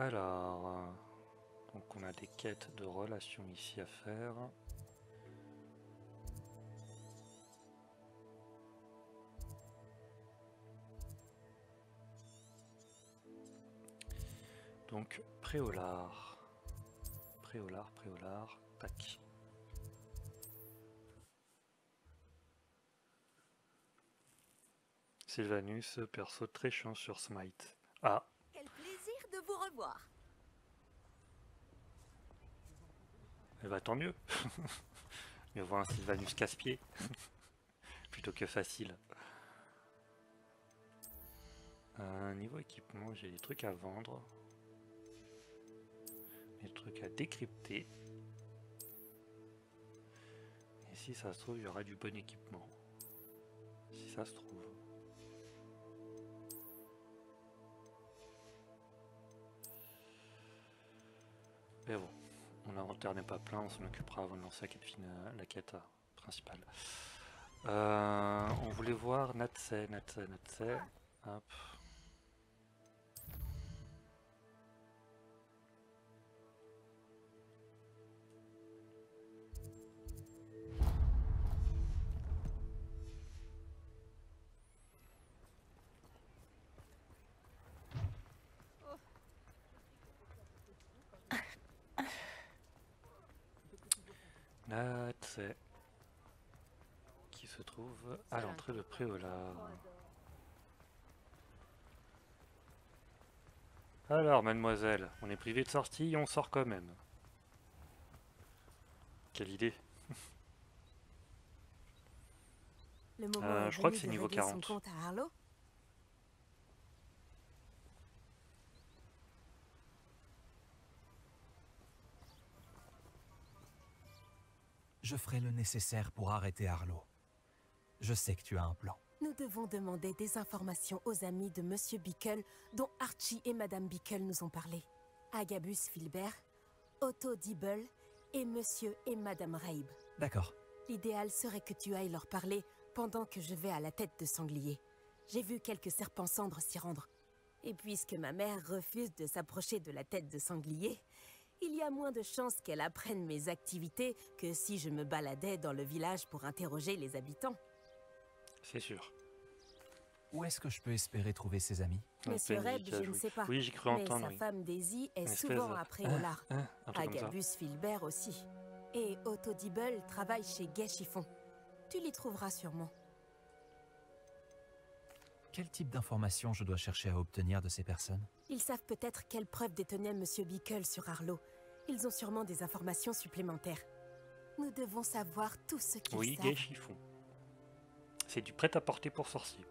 Alors, donc on a des quêtes de relations ici à faire. Donc, préolard. Préolard, préolard, tac. Sylvanus, perso très chiant sur Smite. Ah, vous revoir. eh bah tant mieux. Mieux voir un Sylvanus casse-pied. Plutôt que facile. Niveau équipement, j'ai des trucs à vendre. Des trucs à décrypter. Et si ça se trouve, il y aura du bon équipement. Si ça se trouve. Mais bon, mon inventaire n'est pas plein, on s'en occupera avant de lancer la quête, euh, principale. Euh, on voulait voir Natse, Natse, Natse. Hop. Alors, mademoiselle, on est privé de sortie et on sort quand même. Quelle idée. Le moment Euh, est je crois que c'est niveau régler son 40. compte à Harlow. Je ferai le nécessaire pour arrêter Harlow. Je sais que tu as un plan. Nous devons demander des informations aux amis de Monsieur Bickle dont Archie et Madame Bickle nous ont parlé. Agabus Filbert, Otto Dibble et Monsieur et Madame Raib. D'accord. L'idéal serait que tu ailles leur parler pendant que je vais à la tête de sanglier. J'ai vu quelques serpents cendres s'y rendre. Et puisque ma mère refuse de s'approcher de la tête de sanglier, il y a moins de chances qu'elle apprenne mes activités que si je me baladais dans le village pour interroger les habitants. C'est sûr. Où est-ce que je peux espérer trouver ses amis? Monsieur Reb, je ne sais pas. Oui, j'ai cru mais entendre. sa oui. femme Daisy est souvent comme ça. Agabus Filbert aussi. Et Otto Dibble travaille chez Gay Chiffon. Tu l'y trouveras sûrement. Quel type d'informations je dois chercher à obtenir de ces personnes? Ils savent peut-être quelle preuve détenait Monsieur Bickle sur Arlo. Ils ont sûrement des informations supplémentaires. Nous devons savoir tout ce qu'ils Oui, savent. gay chiffon. C'est du prêt-à-porter pour sorciers.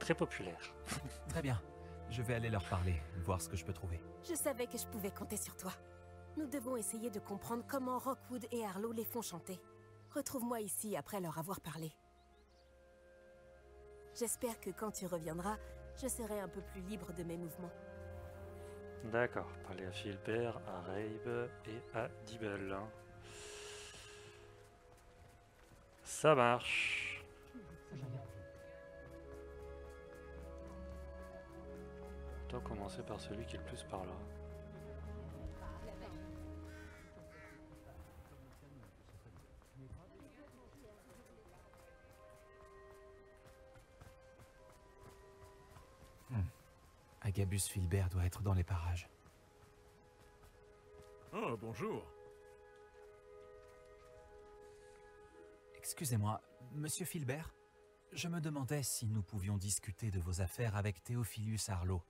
Très populaire. Très bien. Je vais aller leur parler, voir ce que je peux trouver. Je savais que je pouvais compter sur toi. Nous devons essayer de comprendre comment Rockwood et Arlo les font chanter. Retrouve-moi ici après leur avoir parlé. J'espère que quand tu reviendras, je serai un peu plus libre de mes mouvements. D'accord. Parler à Philbert, à Rabe et à Dibble. hein. Ça marche. Autant commencer par celui qui est le plus par là. Agabus Filbert doit être dans les parages. Oh, bonjour. Excusez-moi, monsieur Filbert Je me demandais si nous pouvions discuter de vos affaires avec Théophilus Arlo.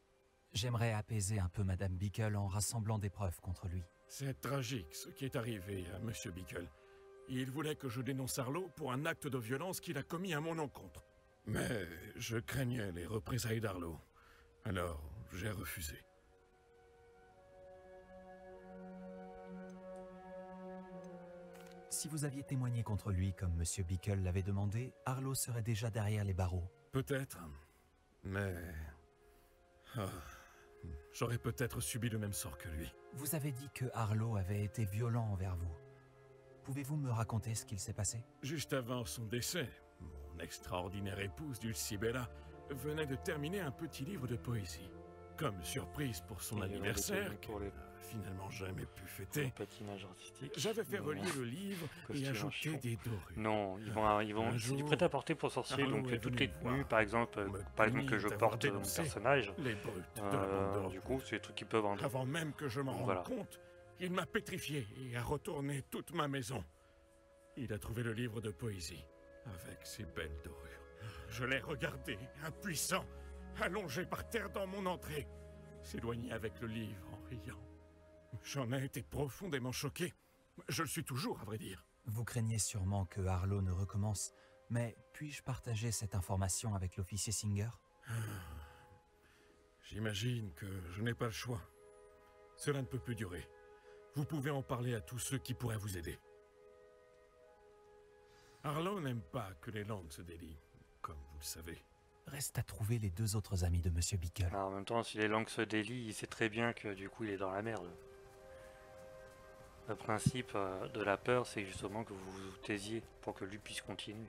J'aimerais apaiser un peu Madame Bickle en rassemblant des preuves contre lui. C'est tragique ce qui est arrivé à Monsieur Bickle. Il voulait que je dénonce Arlo pour un acte de violence qu'il a commis à mon encontre. Mais je craignais les représailles d'Arlo. Alors, j'ai refusé. Si vous aviez témoigné contre lui comme monsieur Bickle l'avait demandé, Arlo serait déjà derrière les barreaux. Peut-être. Mais... ah, J'aurais peut-être subi le même sort que lui. Vous avez dit que Arlo avait été violent envers vous. Pouvez-vous me raconter ce qu'il s'est passé? Juste avant son décès, mon extraordinaire épouse Dulcibella venait de terminer un petit livre de poésie. Comme surprise pour son anniversaire, pour les finalement jamais pu fêter, j'avais fait relier le livre et ajouté des dorures. Non, ils vont, ils vont, c'est du prêt-à-porter pour sorciers, Arlo donc toutes les tenues, par exemple, euh, par exemple que je porte mon personnage, Les brutes euh, du coup, c'est des trucs qui peuvent vendre. Avant même que je m'en rende voilà. compte, il m'a pétrifié et a retourné toute ma maison. Il a trouvé le livre de poésie avec ses belles dorures. Je l'ai regardé, impuissant, allongé par terre dans mon entrée, s'éloigner avec le livre en riant. J'en ai été profondément choqué. Je le suis toujours, à vrai dire. Vous craignez sûrement que Harlow ne recommence, mais puis-je partager cette information avec l'officier Singer? J'imagine que je n'ai pas le choix. Cela ne peut plus durer. Vous pouvez en parler à tous ceux qui pourraient vous aider. Harlow n'aime pas que les langues se délient, comme vous le savez. Reste à trouver les deux autres amis de Monsieur Bickle. Alors, en même temps, si les langues se délient, il sait très bien que du coup, il est dans la merde. Le principe euh, de la peur, c'est justement que vous vous taisiez pour que lui puisse continuer.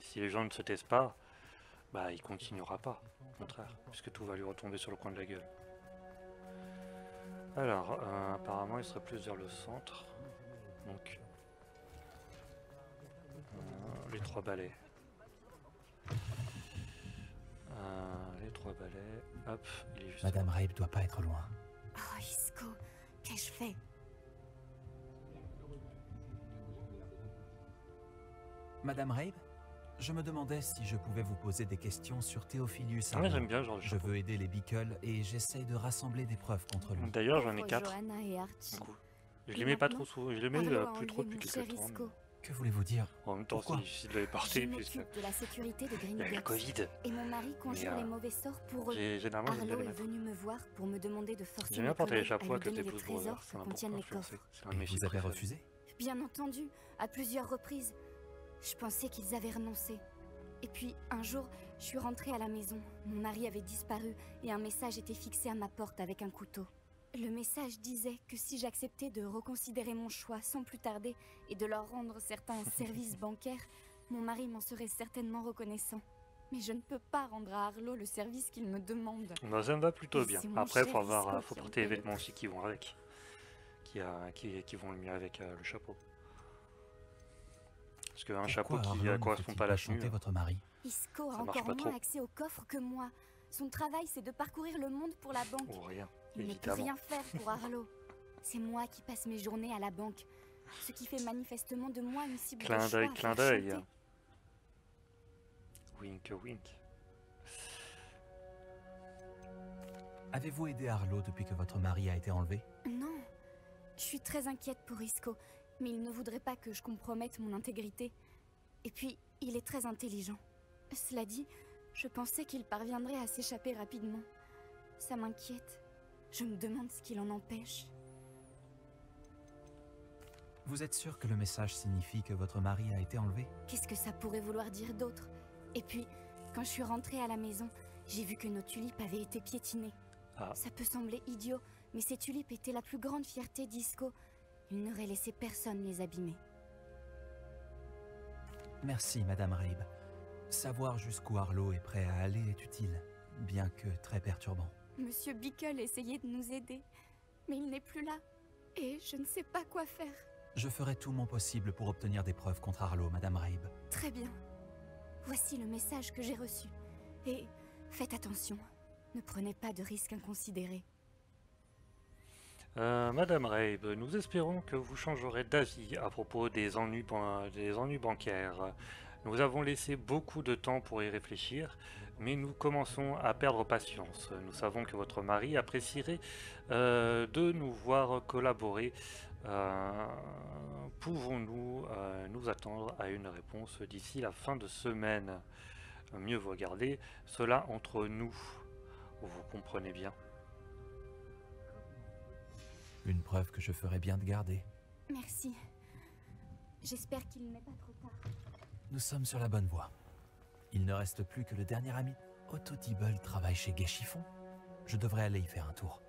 Si les gens ne se taisent pas, bah il continuera pas, au contraire, puisque tout va lui retomber sur le coin de la gueule. Alors, euh, apparemment, il serait plus vers le centre. Donc, euh, les trois balais. Euh, les trois balais. Hop, il est juste. Madame Rabe doit pas être loin. Oh, Isco, qu'ai-je fait? Madame Rabe Je me demandais si je pouvais vous poser des questions sur Théophilus Ouais, Harlow. j'aime bien ce genre de Je veux aider les Bickle et j'essaye de rassembler des preuves contre lui. D'ailleurs, j'en ai quatre. Johanna et Archie. Du coup. Je Et les mets pas trop souvent, je les mets euh, plus trop depuis quelques temps. Que voulez-vous dire? En même temps, Pourquoi? c'est difficile Je porter puisque de la sécurité de il y a la Covid. Et mon mari conjure euh, les mauvais sorts pour eux. J'ai- Généralement, j'aime bien est venu me voir pour me demander de forcer J'aime mes bien porter les collègues à chapeaux lui que donner tes les ça que m'a contiennent les coffres. C'est un de Et mes vous avez refusé? Bien entendu, à plusieurs reprises. Je pensais qu'ils avaient renoncé. Et puis, un jour, je suis rentrée à la maison. Mon mari avait disparu et un message était fixé à ma porte avec un couteau. Le message disait que si j'acceptais de reconsidérer mon choix sans plus tarder et de leur rendre certains services bancaires, mon mari m'en serait certainement reconnaissant. Mais je ne peux pas rendre à Arlo le service qu'il me demande. Bah, ça me va plutôt Et bien. Après, faut avoir, faut porter les vêtements aussi qui vont avec, qui, a- qui, qui vont le mieux avec euh, le chapeau. Parce qu'un chapeau qui ne correspond pas à la tenue. votre mari? Isco a encore pas moins trop. accès au coffre que moi. Son travail, c'est de parcourir le monde pour la banque. Ou rien, Il ne peut rien faire pour Arlo. C'est moi qui passe mes journées à la banque. Ce qui fait manifestement de moi une cible Clin de choix d'œil, clin d'œil. Wink, wink. Avez-vous aidé Harlow depuis que votre mari a été enlevé? Non, je suis très inquiète pour Isco, mais il ne voudrait pas que je compromette mon intégrité. Et puis, il est très intelligent. Cela dit, je pensais qu'il parviendrait à s'échapper rapidement. Ça m'inquiète. Je me demande ce qu'il en empêche. Vous êtes sûr que le message signifie que votre mari a été enlevé? Qu'est-ce que ça pourrait vouloir dire d'autre? Et puis, quand je suis rentrée à la maison, j'ai vu que nos tulipes avaient été piétinées. Ah. Ça peut sembler idiot, mais ces tulipes étaient la plus grande fierté d'Isco. Il n'aurait laissé personne les abîmer. Merci, Madame Rabe. Savoir jusqu'où Harlow est prêt à aller est utile, bien que très perturbant. Monsieur Bickle essayait de nous aider, mais il n'est plus là. Et je ne sais pas quoi faire. Je ferai tout mon possible pour obtenir des preuves contre Harlow, Madame Rabe. Très bien. Voici le message que j'ai reçu. Et faites attention. Ne prenez pas de risques inconsidérés. Euh, Madame Rabe, nous espérons que vous changerez d'avis à propos des ennuis, ban- des ennuis bancaires. Nous avons laissé beaucoup de temps pour y réfléchir, mais nous commençons à perdre patience. Nous savons que votre mari apprécierait euh, de nous voir collaborer. Euh, Pouvons-nous euh, nous attendre à une réponse d'ici la fin de semaine? Mieux vaut garder cela entre nous. Vous comprenez bien? Une preuve que je ferai bien de garder. Merci. J'espère qu'il n'est pas trop tard. Nous sommes sur la bonne voie. Il ne reste plus que le dernier ami. Otto Dibble travaille chez Gay Chiffon. Je devrais aller y faire un tour.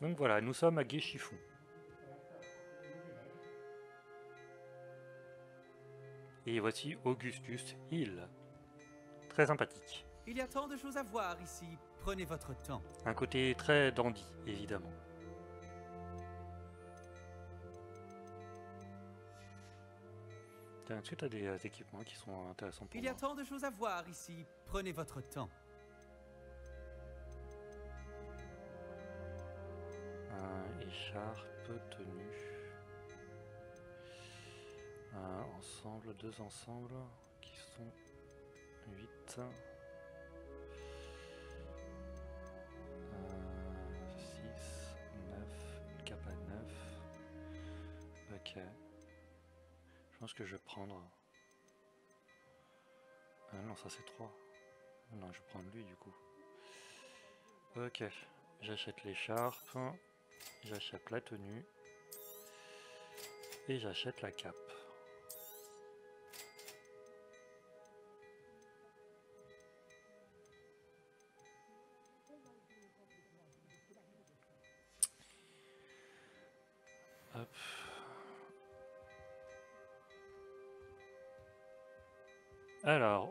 Donc voilà, nous sommes à Guéchifou. Et voici Augustus Hill. Très sympathique. Il y a tant de choses à voir ici. Prenez votre temps. Un côté très dandy, évidemment. Est-ce que tu as des euh, équipements qui sont intéressants pour Il y a moi tant de choses à voir ici. Prenez votre temps. Un écharpe, tenue. Un ensemble, deux ensembles qui sont 8. 6, 9, cap à 9. Ok. Je pense que je vais prendre. Ah non, ça c'est 3. Non, je vais prendre lui du coup. Ok. J'achète l'écharpe. J'achète la tenue. Et j'achète la cape. Alors.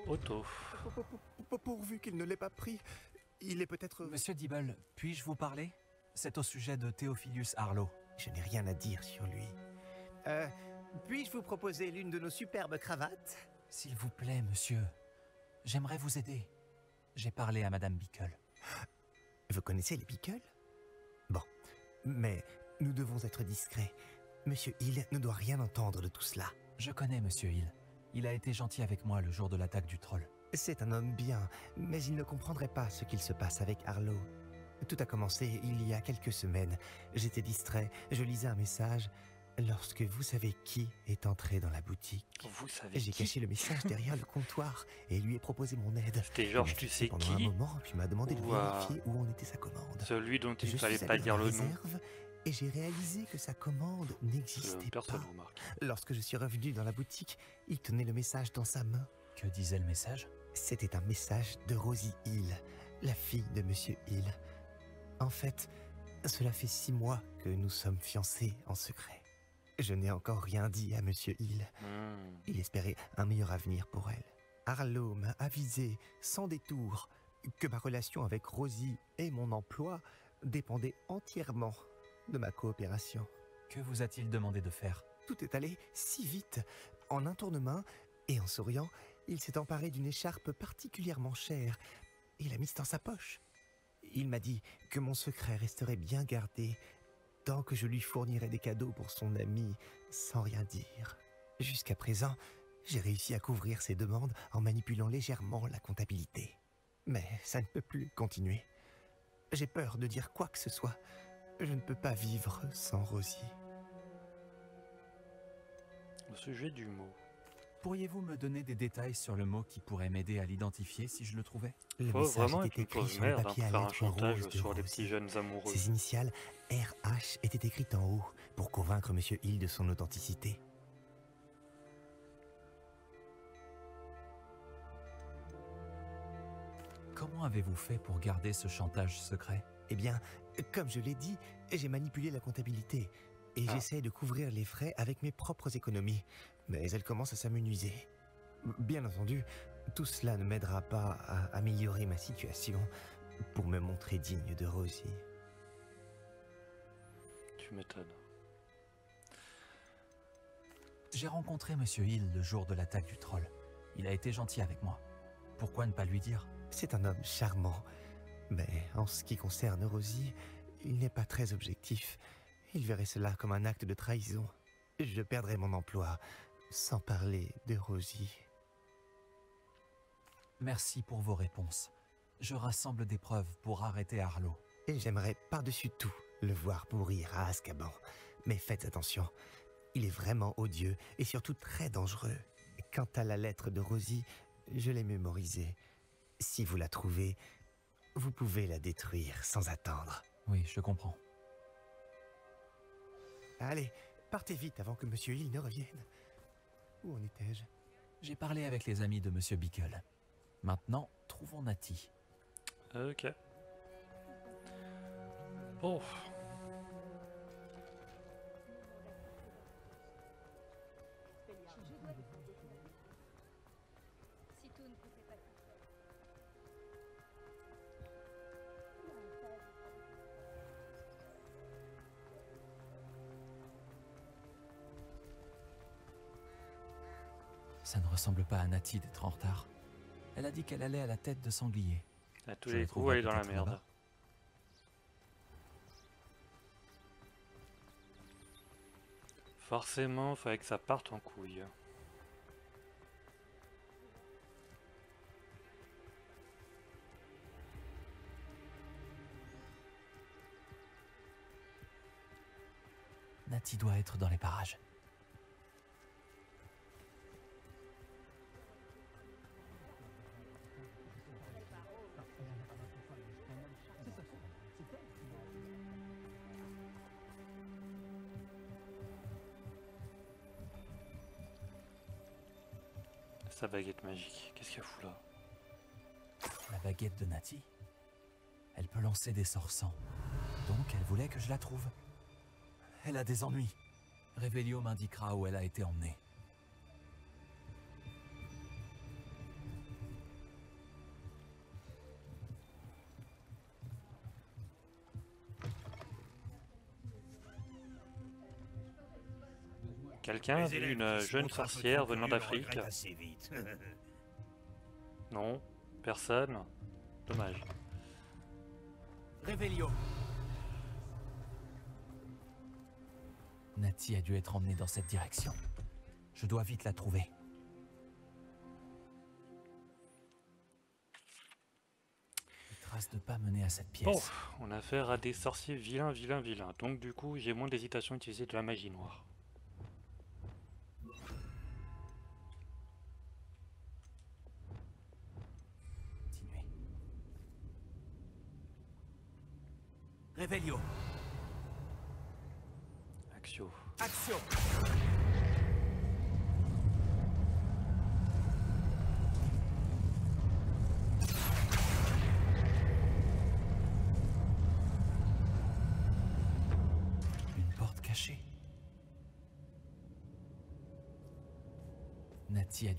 Pour- Pourvu qu'il ne l'ait pas pris, il est peut-être... Monsieur Dibble, puis-je vous parler C'est au sujet de Théophilus Harlow. Je n'ai rien à dire sur lui. Puis-je vous proposer l'une de nos superbes cravates S'il vous plaît, monsieur. J'aimerais vous aider. J'ai parlé à Madame Bickle. Vous connaissez les Pickles Bon, mais nous devons être discrets. Monsieur Hill ne doit rien entendre de tout cela. Je connais Monsieur Hill. Il a été gentil avec moi le jour de l'attaque du troll. C'est un homme bien, mais il ne comprendrait pas ce qu'il se passe avec Harlow. Tout a commencé il y a quelques semaines. J'étais distrait, je lisais un message, lorsque vous savez qui est entré dans la boutique. Vous savez J'ai qui? caché le message derrière le comptoir et lui ai proposé mon aide. C'était Georges, tu sais pendant un qui moment, puis m'a demandé de vérifier où en était sa commande. Celui dont il ne fallait pas dire le nom. Et j'ai réalisé que sa commande Euh, n'existait Personne pas. Lorsque je suis revenu dans la boutique, il tenait le message dans sa main. Que disait le message? C'était un message de Rosie Hill, la fille de Monsieur Hill. En fait, cela fait six mois que nous sommes fiancés en secret. Je n'ai encore rien dit à Monsieur Hill. Hmm. Il espérait un meilleur avenir pour elle. Harlow m'a avisé, sans détour, que ma relation avec Rosie et mon emploi dépendaient entièrement de ma coopération. Que vous a-t-il demandé de faire? Tout est allé si vite. En un tournement, et en souriant, il s'est emparé d'une écharpe particulièrement chère et l'a mise dans sa poche. Il m'a dit que mon secret resterait bien gardé tant que je lui fournirais des cadeaux pour son ami sans rien dire. Jusqu'à présent, j'ai réussi à couvrir ses demandes en manipulant légèrement la comptabilité. Mais ça ne peut plus continuer. J'ai peur de dire quoi que ce soit. Je ne peux pas vivre sans Rosie. Au sujet du mot. Pourriez-vous me donner des détails sur le mot qui pourrait m'aider à l'identifier si je le trouvais? Le Faut message vraiment était écrit sur le hein, papier à faire un lettres chantage roses de sur les Rosie. petits jeunes amoureux. Ses initiales RH étaient écrites en haut pour convaincre Monsieur Hill de son authenticité. Comment avez-vous fait pour garder ce chantage secret? Eh bien, comme je l'ai dit, j'ai manipulé la comptabilité et Ah. j'essaie de couvrir les frais avec mes propres économies. Mais elle commence à s'amenuiser. Bien entendu, tout cela ne m'aidera pas à améliorer ma situation pour me montrer digne de Rosie. Tu m'étonnes. J'ai rencontré Monsieur Hill le jour de l'attaque du troll. Il a été gentil avec moi. Pourquoi ne pas lui dire? C'est un homme charmant, mais en ce qui concerne Rosie, il n'est pas très objectif. Il verrait cela comme un acte de trahison. Je perdrais mon emploi, sans parler de Rosie. Merci pour vos réponses. Je rassemble des preuves pour arrêter Harlow. Et j'aimerais par-dessus tout le voir pourrir à Azkaban. Mais faites attention, il est vraiment odieux et surtout très dangereux. Quant à la lettre de Rosie, je l'ai mémorisée. Si vous la trouvez, vous pouvez la détruire sans attendre. Oui, je comprends. Allez, partez vite avant que Monsieur Hill ne revienne. Où en étais-je? J'ai parlé avec les amis de Monsieur Bickle. Maintenant, trouvons Nati. Ok. Bon. Ça ne ressemble pas à Nati d'être en retard. Elle a dit qu'elle allait à la tête de sanglier. À tous Je les le coups, elle est dans la merde. Forcément, fallait que ça parte en couille. Nati doit être dans les parages. Baguette magique, qu'est-ce qu'elle fout là La baguette de Nati. Elle peut lancer des sorts sans. Donc elle voulait que je la trouve. Elle a des ennuis. Revelio m'indiquera où elle a été emmenée. Quelqu'un a Les vu une jeune sorcière venant d'Afrique. Non Personne Dommage. Revelio Nati a dû être emmenée dans cette direction. Je dois vite la trouver. Des traces de pas menées à cette pièce. Bon, on a affaire à des sorciers vilains, vilains, vilains. Donc du coup, j'ai moins d'hésitation à utiliser de la magie noire.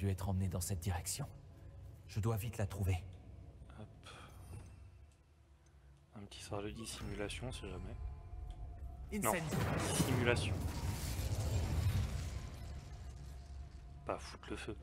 Dû être emmenée dans cette direction. Je dois vite la trouver. Hop. Un petit sort de dissimulation, si jamais. Non. Simulation. Pas foutre le feu.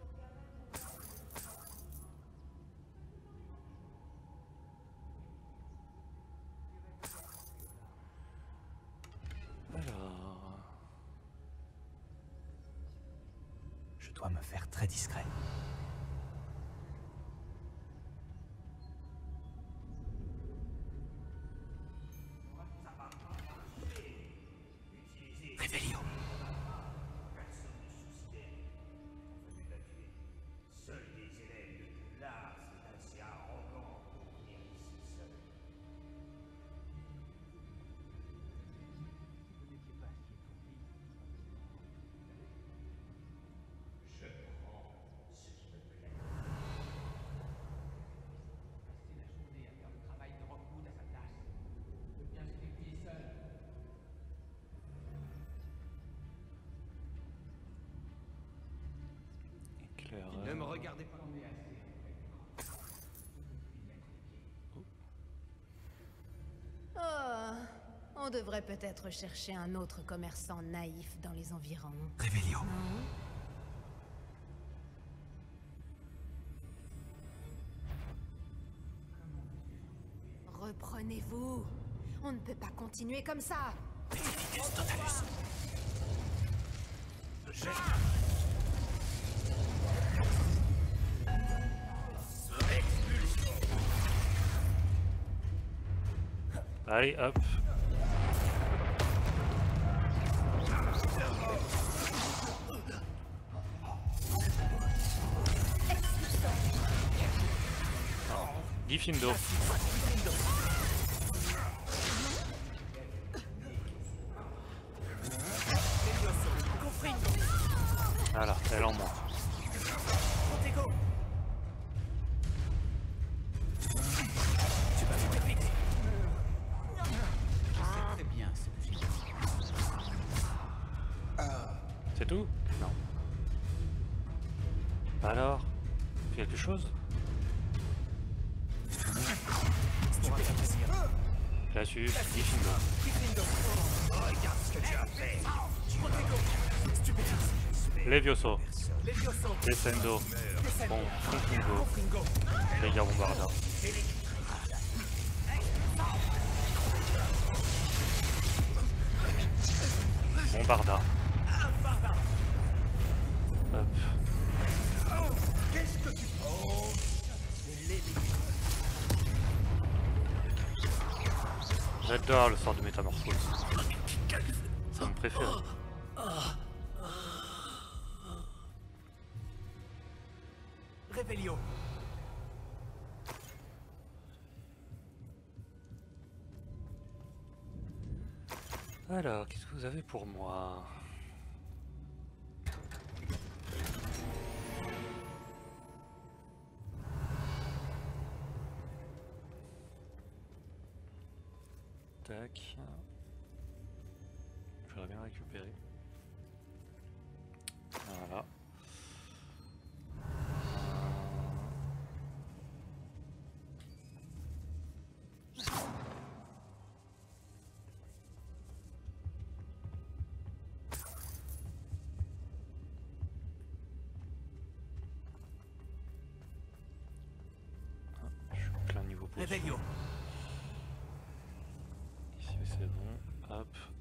Regardez pas. Oh, on devrait peut-être chercher un autre commerçant naïf dans les environs. Revelio. Non Reprenez-vous. On ne peut pas continuer comme ça. Allez, hop. Diffindo. Voilà, Descendo. Bon, Confringo. Dégâts Bombarda. Bombarda. Hop. J'adore le sort de métamorphose. C'est mon préféré. Alors, qu'est-ce que vous avez pour moi?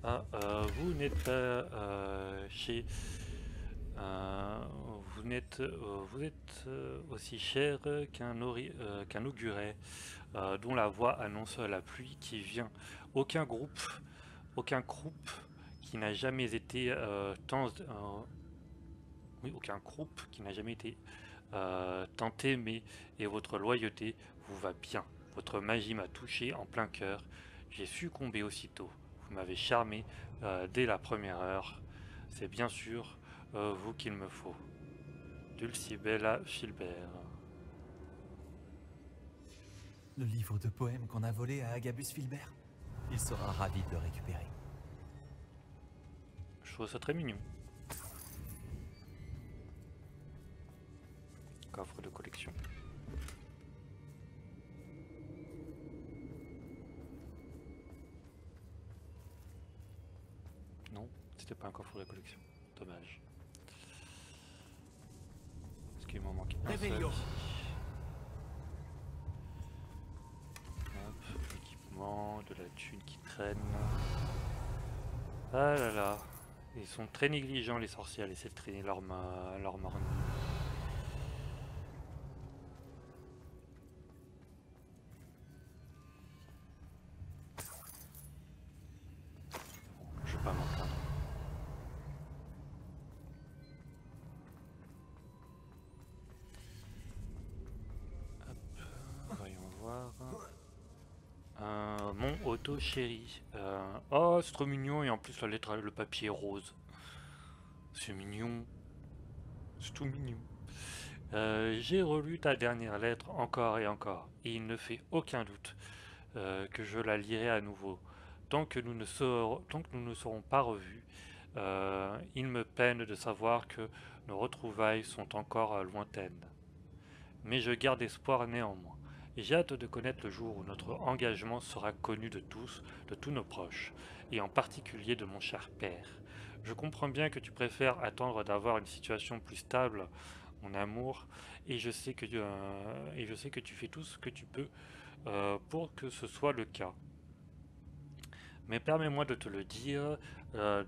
Ah, euh, vous n'êtes pas euh, chez. euh, vous n'êtes, euh, vous êtes aussi cher qu'un qu'un auguret dont la voix annonce la pluie qui vient. Aucun groupe, aucun groupe qui n'a jamais été tant, oui, aucun groupe qui n'a jamais été tant aimé et votre loyauté vous va bien. Votre magie m'a touché en plein cœur. J'ai succombé aussitôt. Vous m'avez charmé euh, dès la première heure. C'est bien sûr euh, vous qu'il me faut. Dulcibella Filbert. Le livre de poèmes qu'on a volé à Agabus Filbert. Il sera ravi de le récupérer. Je trouve ça très mignon. Coffre de collection. C'était pas un coffre de collection. Dommage. Parce qu'il m'en manquait un seul. Hop, équipement, de la thune qui traîne. Ah là là. Ils sont très négligents les sorciers à laisser traîner leur, ma... leur morne. Mon auto chéri. Euh, oh, c'est trop mignon et en plus la lettre, le papier rose. C'est mignon. C'est tout mignon. Euh, J'ai relu ta dernière lettre encore et encore et il ne fait aucun doute euh, que je la lirai à nouveau. Tant que nous ne serons, tant que nous ne serons pas revus, il me peine de savoir que nos retrouvailles sont encore lointaines. Mais je garde espoir néanmoins. J'ai hâte de connaître le jour où notre engagement sera connu de tous, de tous nos proches, et en particulier de mon cher père. Je comprends bien que tu préfères attendre d'avoir une situation plus stable, mon amour, et je sais que, euh, tu fais tout ce que tu peux euh, pour que ce soit le cas. Mais permets-moi de te le dire, euh,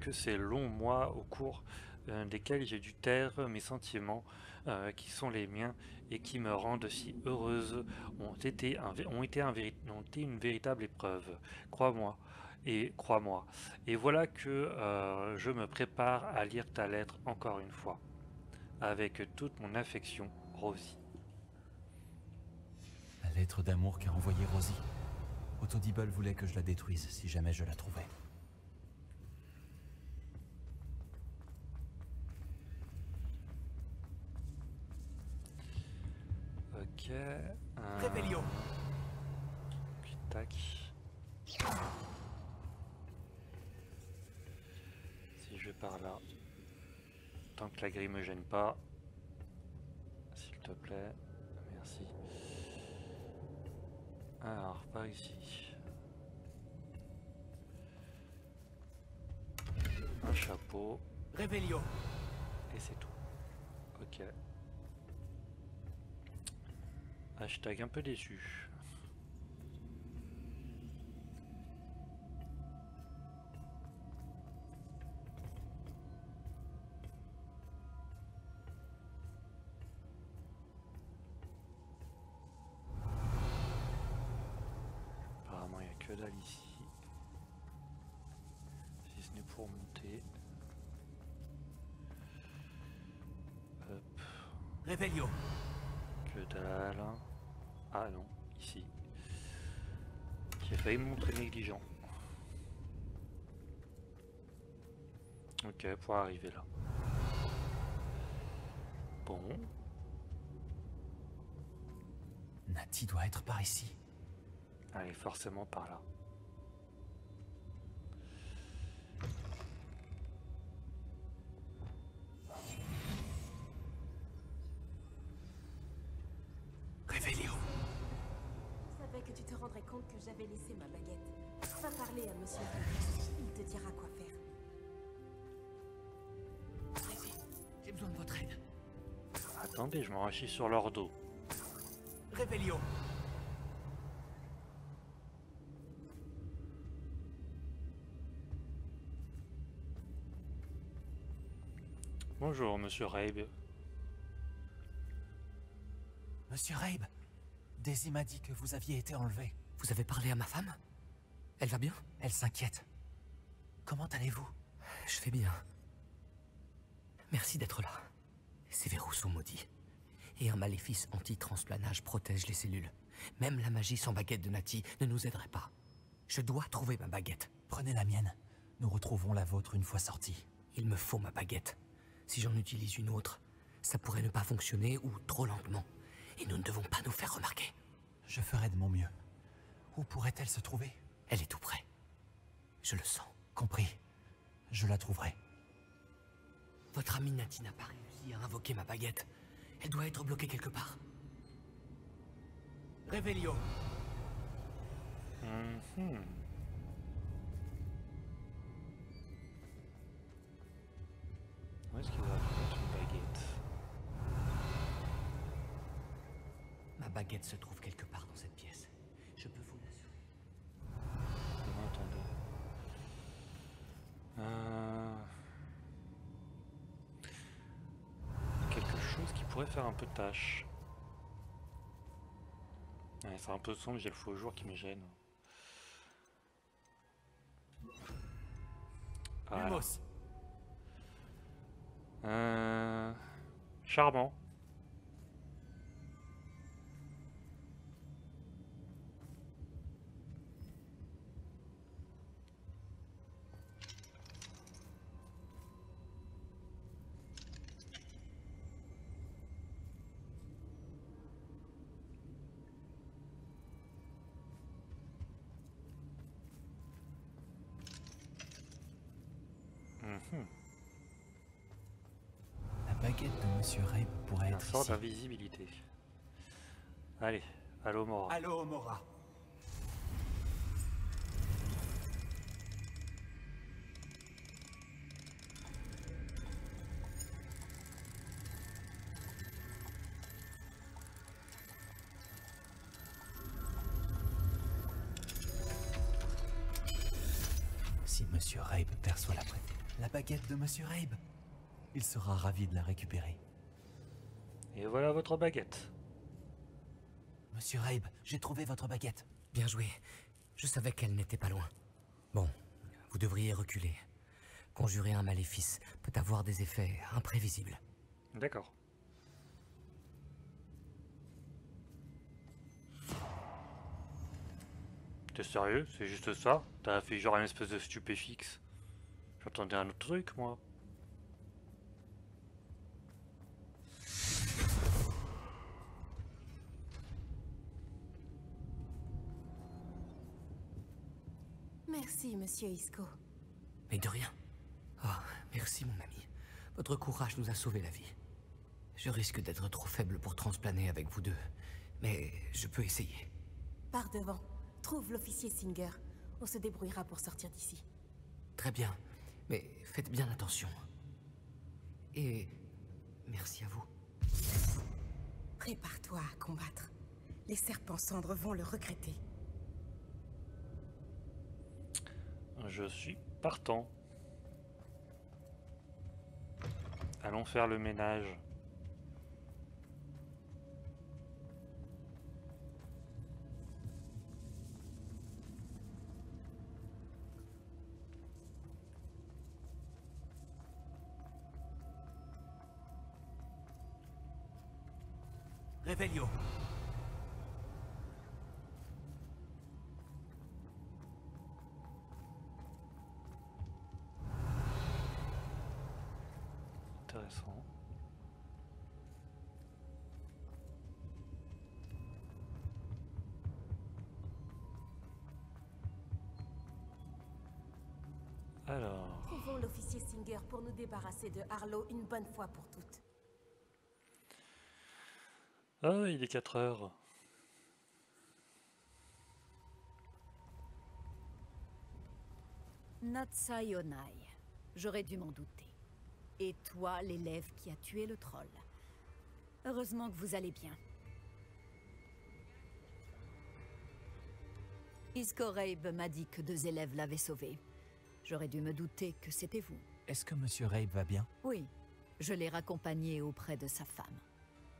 que ces longs mois au cours desquels j'ai dû taire mes sentiments euh, qui sont les miens et qui me rendent si heureuse ont été, une véritable épreuve. Crois-moi. Et crois-moi. Et voilà que euh, je me prépare à lire ta lettre encore une fois. Avec toute mon affection, Rosie. La lettre d'amour qu'a envoyée Rosie. Autodibble voulait que je la détruise si jamais je la trouvais. Ok. euh, tac. Si je vais par là. Tant que la grille me gêne pas. S'il te plaît. Merci. Alors, par ici. Un chapeau. Réveillon. Et c'est tout. Ok. Hashtag un peu déçu. Apparemment, il n'y a que dalle ici. Si ce n'est pour monter. Hop, Réveillon que dalle. Ah non, ici. J'ai failli me montrer négligent. Ok, pour arriver là. Bon, Nati doit être par ici. allez, forcément par là. Sur leur dos. Réveillon Bonjour, monsieur Rabe. Monsieur Rabe, Daisy m'a dit que vous aviez été enlevé. Vous avez parlé à ma femme? Elle va bien? Elle s'inquiète. Comment allez-vous? Je vais bien. Merci d'être là. Ces verrous sont maudits. Et un maléfice anti-transplanage protège les cellules. Même la magie sans baguette de Nati ne nous aiderait pas. Je dois trouver ma baguette. Prenez la mienne. Nous retrouvons la vôtre une fois sortie. Il me faut ma baguette. Si j'en utilise une autre, ça pourrait ne pas fonctionner ou trop lentement. Et nous ne devons pas nous faire remarquer. Je ferai de mon mieux. Où pourrait-elle se trouver? Elle est tout près. Je le sens. Compris. Je la trouverai. Votre amie Nati n'a pas réussi à invoquer ma baguette. Elle doit être bloquée quelque part. Réveillon Mhm. Où est-ce qu'il va mettre une baguette? Ma baguette se trouve quelque part dans cette pièce. Je peux vous l'assurer. Non, attendez. Euh, Quelque chose qui pourrait faire un peu tâche. Ouais, c'est un peu sombre, j'ai le faux jour qui me gêne. Voilà. Euh, Charmant. Ici. d'invisibilité. Allez, allô Mora. Allô, Mora. Si Monsieur Rabe perçoit la, la baguette de Monsieur Rabe, il sera ravi de la récupérer. Et voilà votre baguette. Monsieur Rabe, j'ai trouvé votre baguette. Bien joué. Je savais qu'elle n'était pas loin. Bon, vous devriez reculer. Conjurer un maléfice peut avoir des effets imprévisibles. D'accord. T'es sérieux? C'est juste ça? T'as fait genre une espèce de stupéfixe? J'entendais un autre truc, moi. Merci, Monsieur Isco. Mais de rien. Ah, merci mon ami. Votre courage nous a sauvé la vie. Je risque d'être trop faible pour transplaner avec vous deux. Mais je peux essayer. Pars devant. Trouve l'officier Singer. On se débrouillera pour sortir d'ici. Très bien. Mais faites bien attention. Et merci à vous. Prépare-toi à combattre. Les serpents cendres vont le regretter. Je suis partant. Allons faire le ménage. Réveillon. Pour nous débarrasser de Harlow une bonne fois pour toutes. ah, il est 4 heures. Natsai Onai. J'aurais dû m'en douter. Et toi, l'élève qui a tué le troll. Heureusement que vous allez bien. Iskoreib m'a dit que deux élèves l'avaient sauvé. J'aurais dû me douter que c'était vous. Est-ce que Monsieur Rabe va bien? Oui, je l'ai raccompagné auprès de sa femme.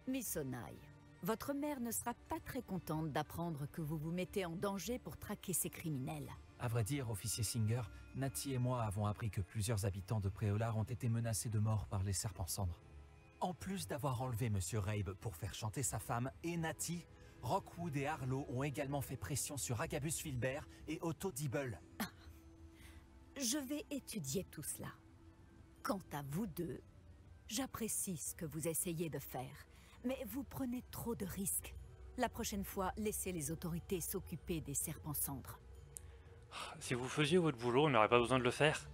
Miss Onai, votre mère ne sera pas très contente d'apprendre que vous vous mettez en danger pour traquer ces criminels. À vrai dire, officier Singer, Nati et moi avons appris que plusieurs habitants de Préolard ont été menacés de mort par les serpents cendres. En plus d'avoir enlevé Monsieur Rabe pour faire chanter sa femme et Nati, Rockwood et Harlow ont également fait pression sur Agabus Filbert et Otto Dibble. Je vais étudier tout cela. Quant à vous deux, j'apprécie ce que vous essayez de faire, mais vous prenez trop de risques. La prochaine fois, laissez les autorités s'occuper des serpents cendres. Si vous faisiez votre boulot, on n'aurait pas besoin de le faire.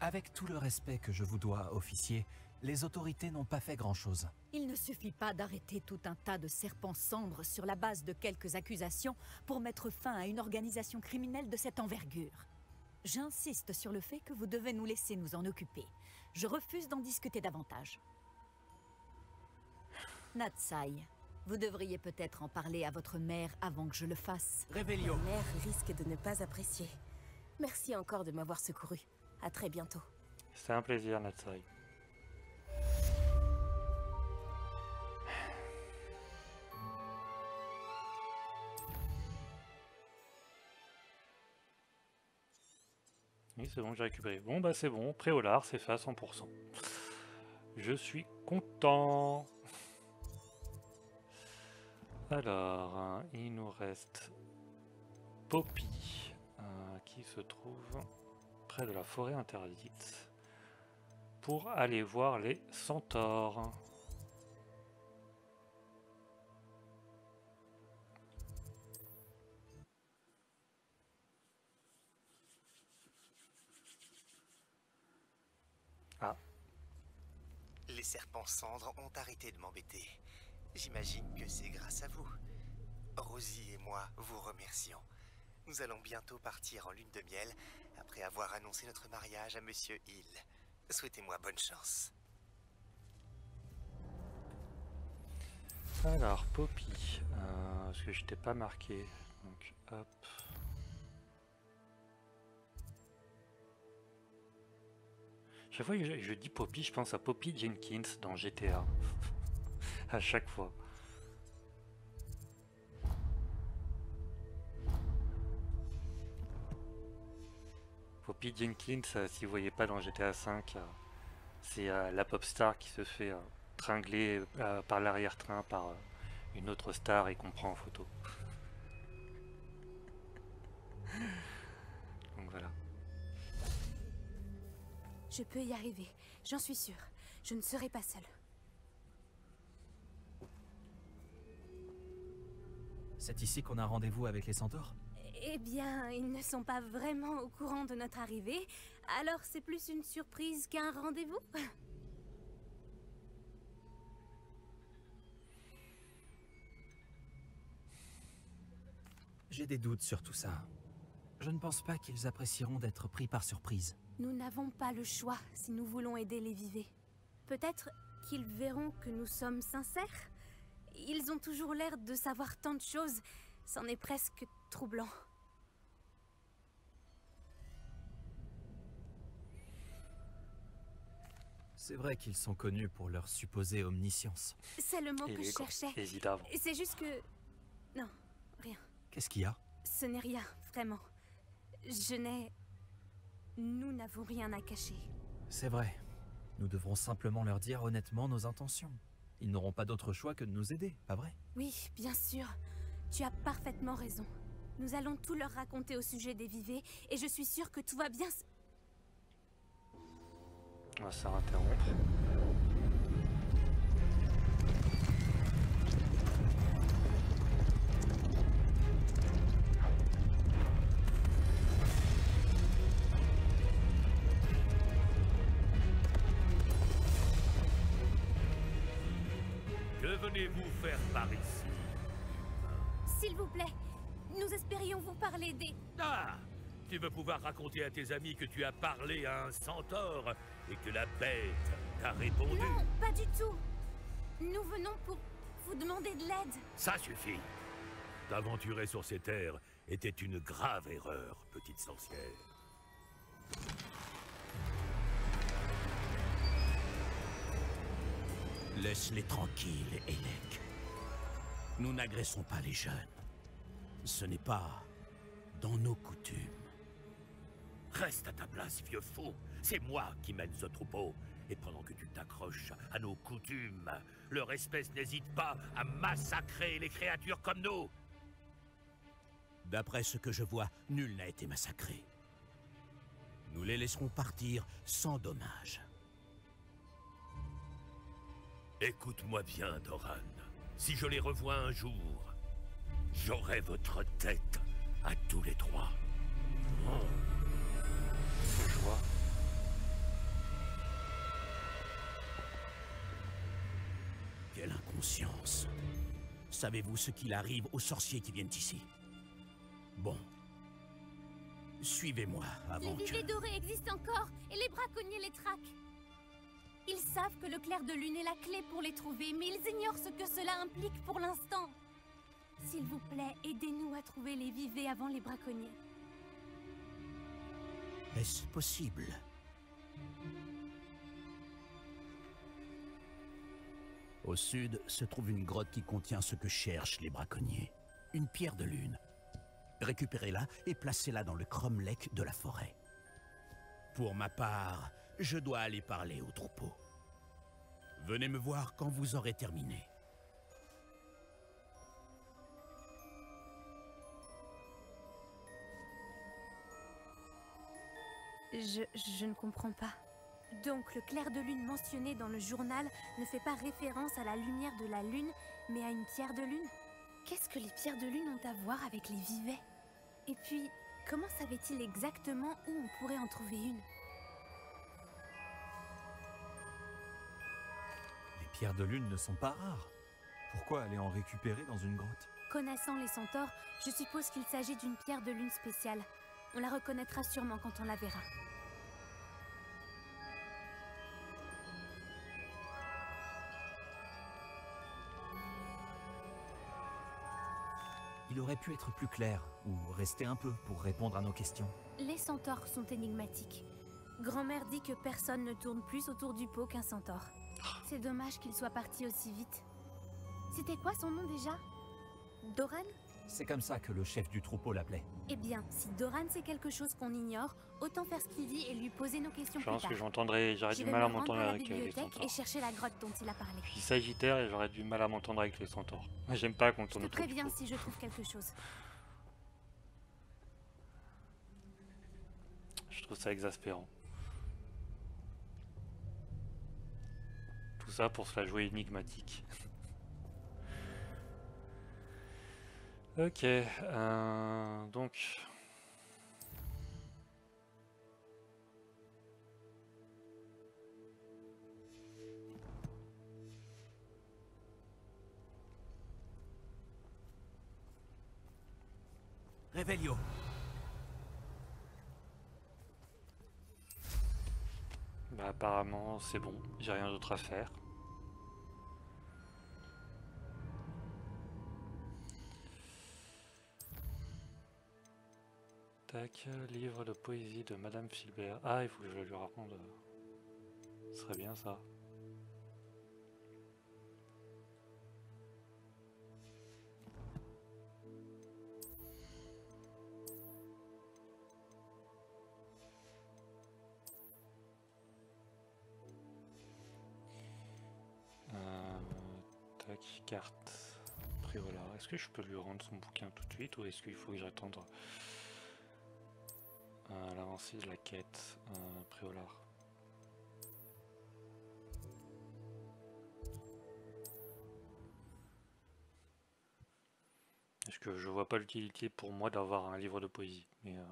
Avec tout le respect que je vous dois, officier, les autorités n'ont pas fait grand-chose. Il ne suffit pas d'arrêter tout un tas de serpents cendres sur la base de quelques accusations pour mettre fin à une organisation criminelle de cette envergure. J'insiste sur le fait que vous devez nous laisser nous en occuper. Je refuse d'en discuter davantage. Natsai, vous devriez peut-être en parler à votre mère avant que je le fasse. Réveillon. Ma mère risque de ne pas apprécier. Merci encore de m'avoir secouru. À très bientôt. C'est un plaisir, Natsai. C'est bon, j'ai récupéré. Bon, bah c'est bon, Préolard, c'est fait à 100%. Je suis content. Alors, hein, il nous reste Poppy, euh, qui se trouve près de la forêt interdite, pour aller voir les centaures. Les serpents cendres ont arrêté de m'embêter. J'imagine que c'est grâce à vous. Rosie et moi vous remercions. Nous allons bientôt partir en lune de miel après avoir annoncé notre mariage à Monsieur Hill. Souhaitez-moi bonne chance. alors Poppy, euh, parce que je t'ai pas marqué, donc hop. Chaque fois que je, dis Poppy, je pense à Poppy Jenkins dans GTA. à chaque fois. Poppy Jenkins, euh, si vous voyez pas dans GTA V, euh, c'est euh, la pop star qui se fait euh, tringler par l'arrière-train par une autre star et qu'on prend en photo. Je peux y arriver, j'en suis sûre. Je ne serai pas seule. C'est ici qu'on a rendez-vous avec les centaures Eh bien, ils ne sont pas vraiment au courant de notre arrivée, alors c'est plus une surprise qu'un rendez-vous. J'ai des doutes sur tout ça. Je ne pense pas qu'ils apprécieront d'être pris par surprise. Nous n'avons pas le choix si nous voulons aider les vivets. Peut-être qu'ils verront que nous sommes sincères Ils ont toujours l'air de savoir tant de choses. C'en est presque troublant. C'est vrai qu'ils sont connus pour leur supposée omniscience. C'est le mot que je cherchais. Hésite avant. C'est juste que... Non, rien. Qu'est-ce qu'il y a? Ce n'est rien, vraiment. Je n'ai... Nous n'avons rien à cacher. C'est vrai. Nous devrons simplement leur dire honnêtement nos intentions. Ils n'auront pas d'autre choix que de nous aider, pas vrai? Oui, bien sûr. Tu as parfaitement raison. Nous allons tout leur raconter au sujet des vivets, et je suis sûre que tout va bien se... On va se par ici S'il vous plaît, nous espérions vous parler des... Ah Tu veux pouvoir raconter à tes amis que tu as parlé à un centaure et que la bête t'a répondu Non, pas du tout Nous venons pour vous demander de l'aide. Ça suffit T'aventurer sur ces terres était une grave erreur, petite sorcière. Laisse-les tranquilles, Elec. Nous n'agressons pas les jeunes. Ce n'est pas dans nos coutumes. Reste à ta place, vieux fou C'est moi qui mène ce troupeau Et pendant que tu t'accroches à nos coutumes, leur espèce n'hésite pas à massacrer les créatures comme nous D'après ce que je vois, nul n'a été massacré. Nous les laisserons partir sans dommage. Écoute-moi bien, Doran. Si je les revois un jour, j'aurai votre tête à tous les trois. Oh. Quelle inconscience. Savez-vous ce qu'il arrive aux sorciers qui viennent ici? Bon. Suivez-moi Les avant que... vivets dorés existent encore, et les braconniers les traquent. Ils savent que le clair de lune est la clé pour les trouver, mais ils ignorent ce que cela implique pour l'instant. S'il vous plaît, aidez-nous à trouver les vivets avant les braconniers. Est-ce possible? Au sud se trouve une grotte qui contient ce que cherchent les braconniers. Une pierre de lune. Récupérez-la et placez-la dans le cromlech de la forêt. Pour ma part, je dois aller parler au troupeau. Venez me voir quand vous aurez terminé. Je, je ne comprends pas. Donc le clair de lune mentionné dans le journal ne fait pas référence à la lumière de la lune, mais à une pierre de lune? Qu'est-ce que les pierres de lune ont à voir avec les vivets? Et puis, comment savait-il exactement où on pourrait en trouver une? Pierres de lune ne sont pas rares. Pourquoi aller en récupérer dans une grotte? Connaissant les centaures, je suppose qu'il s'agit d'une pierre de lune spéciale. On la reconnaîtra sûrement quand on la verra. Il aurait pu être plus clair, ou rester un peu pour répondre à nos questions. Les centaures sont énigmatiques. Grand-mère dit que personne ne tourne plus autour du pot qu'un centaure. C'est dommage qu'il soit parti aussi vite. C'était quoi son nom déjà? Doran? C'est comme ça que le chef du troupeau l'appelait. Eh bien, si Doran sait quelque chose qu'on ignore, autant faire ce qu'il dit et lui poser nos questions Je plus pense tard. que j'entendrai, j'aurais Je du mal à m'entendre avec euh, les bibliothèque et centaures. chercher la grotte dont il a parlé. Je suis sagittaire et j'aurais du mal à m'entendre avec les centaures. J'aime pas qu'on Je tourne te autour du préviens si je trouve quelque chose. Je trouve ça exaspérant. Ça pour se la jouer énigmatique. ok, euh, donc... Bah Bah, apparemment, c'est bon. J'ai rien d'autre à faire. Tac, livre de poésie de Madame Filbert. Ah, il faut que je lui raconte. Ce serait bien ça. Euh, tac, carte. Priola. Est-ce que je peux lui rendre son bouquin tout de suite ou est-ce qu'il faut que j'attende euh, l'avancée de la quête euh, Priolar Est-ce que je vois pas l'utilité pour moi d'avoir un livre de poésie mais euh.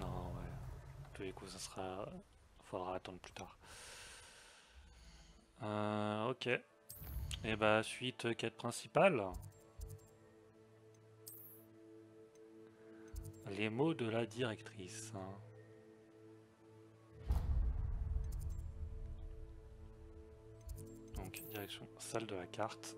Non, ouais. Tous les coups, ça sera. Faudra attendre plus tard. Euh, ok. Et bah, suite euh, quête principale. Les mots de la directrice. Donc, direction salle de la carte.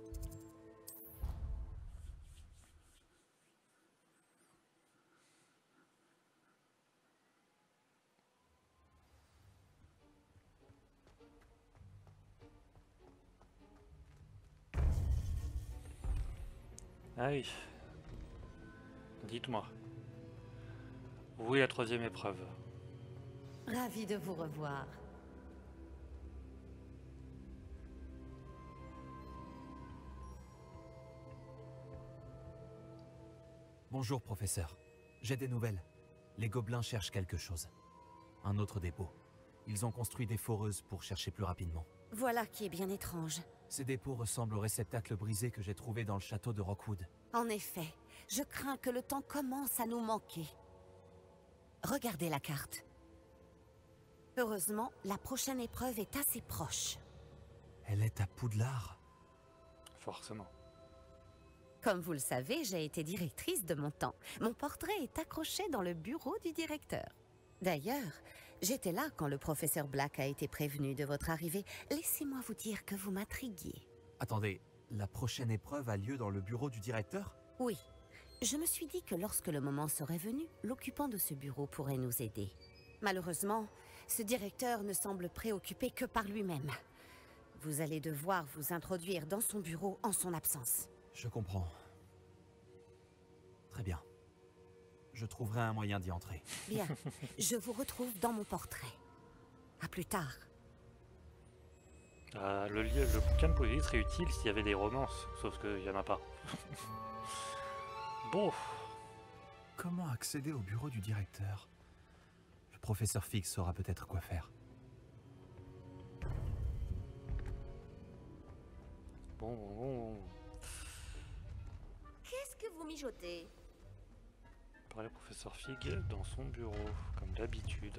Ah oui. Dites-moi. Est la troisième épreuve Ravi de vous revoir. Bonjour, professeur. J'ai des nouvelles. Les gobelins cherchent quelque chose. Un autre dépôt. Ils ont construit des foreuses pour chercher plus rapidement. Voilà qui est bien étrange. Ces dépôts ressemblent au réceptacle brisé que j'ai trouvé dans le château de Rockwood. En effet, je crains que le temps commence à nous manquer. Regardez la carte. Heureusement, la prochaine épreuve est assez proche. Elle est à Poudlard Forcément. Comme vous le savez, j'ai été directrice de mon temps. Mon portrait est accroché dans le bureau du directeur. D'ailleurs, j'étais là quand le professeur Black a été prévenu de votre arrivée. Laissez-moi vous dire que vous m'intriguiez. Attendez, la prochaine épreuve a lieu dans le bureau du directeur? Oui. Je me suis dit que lorsque le moment serait venu, l'occupant de ce bureau pourrait nous aider. Malheureusement, ce directeur ne semble préoccupé que par lui-même. Vous allez devoir vous introduire dans son bureau en son absence. Je comprends. Très bien. Je trouverai un moyen d'y entrer. Bien, je vous retrouve dans mon portrait. À plus tard. Euh, le, le bouquin de poésie serait utile s'il y avait des romances, sauf qu'il n'y en a pas. bon, Comment accéder au bureau du directeur? Le professeur Fix saura peut-être quoi faire. bon, bon, bon. Qu'est-ce que vous mijotez? Parler au professeur Fig dans son bureau, comme d'habitude.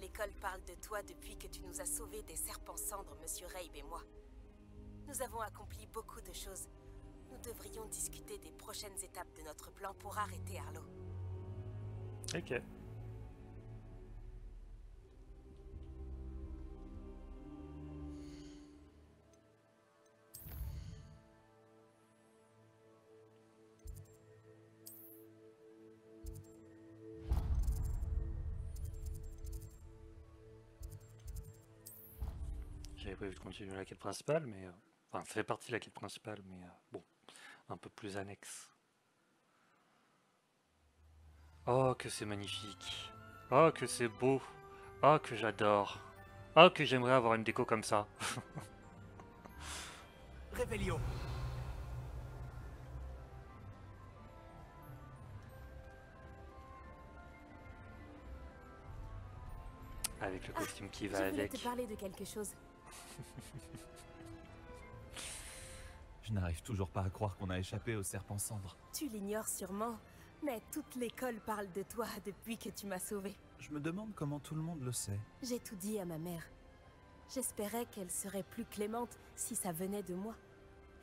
L'école parle de toi depuis que tu nous as sauvés des serpents cendres, Monsieur Rabe et moi. Nous avons accompli beaucoup de choses. Nous devrions discuter des prochaines étapes de notre plan pour arrêter Arlo. Ok. De continuer la quête principale, mais... euh, Enfin, ça fait partie de la quête principale, mais euh, bon. un peu plus annexe. Oh, que c'est magnifique. Oh, que c'est beau. Oh, que j'adore. Oh, que j'aimerais avoir une déco comme ça. Réveillon Avec le costume qui Je va voulais avec. te parler de quelque chose. Je n'arrive toujours pas à croire qu'on a échappé au serpent cendre. Tu l'ignores sûrement, mais toute l'école parle de toi depuis que tu m'as sauvé. Je me demande comment tout le monde le sait. J'ai tout dit à ma mère. J'espérais qu'elle serait plus clémente si ça venait de moi.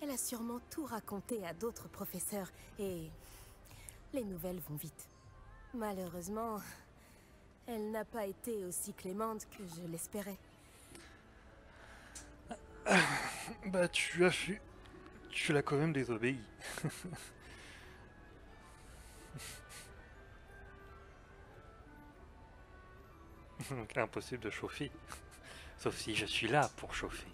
Elle a sûrement tout raconté à d'autres professeurs et les nouvelles vont vite. Malheureusement, elle n'a pas été aussi clémente que je l'espérais. Bah tu as fait... Tu l'as quand même désobéi. Donc impossible de chauffer. Sauf si je suis là pour chauffer.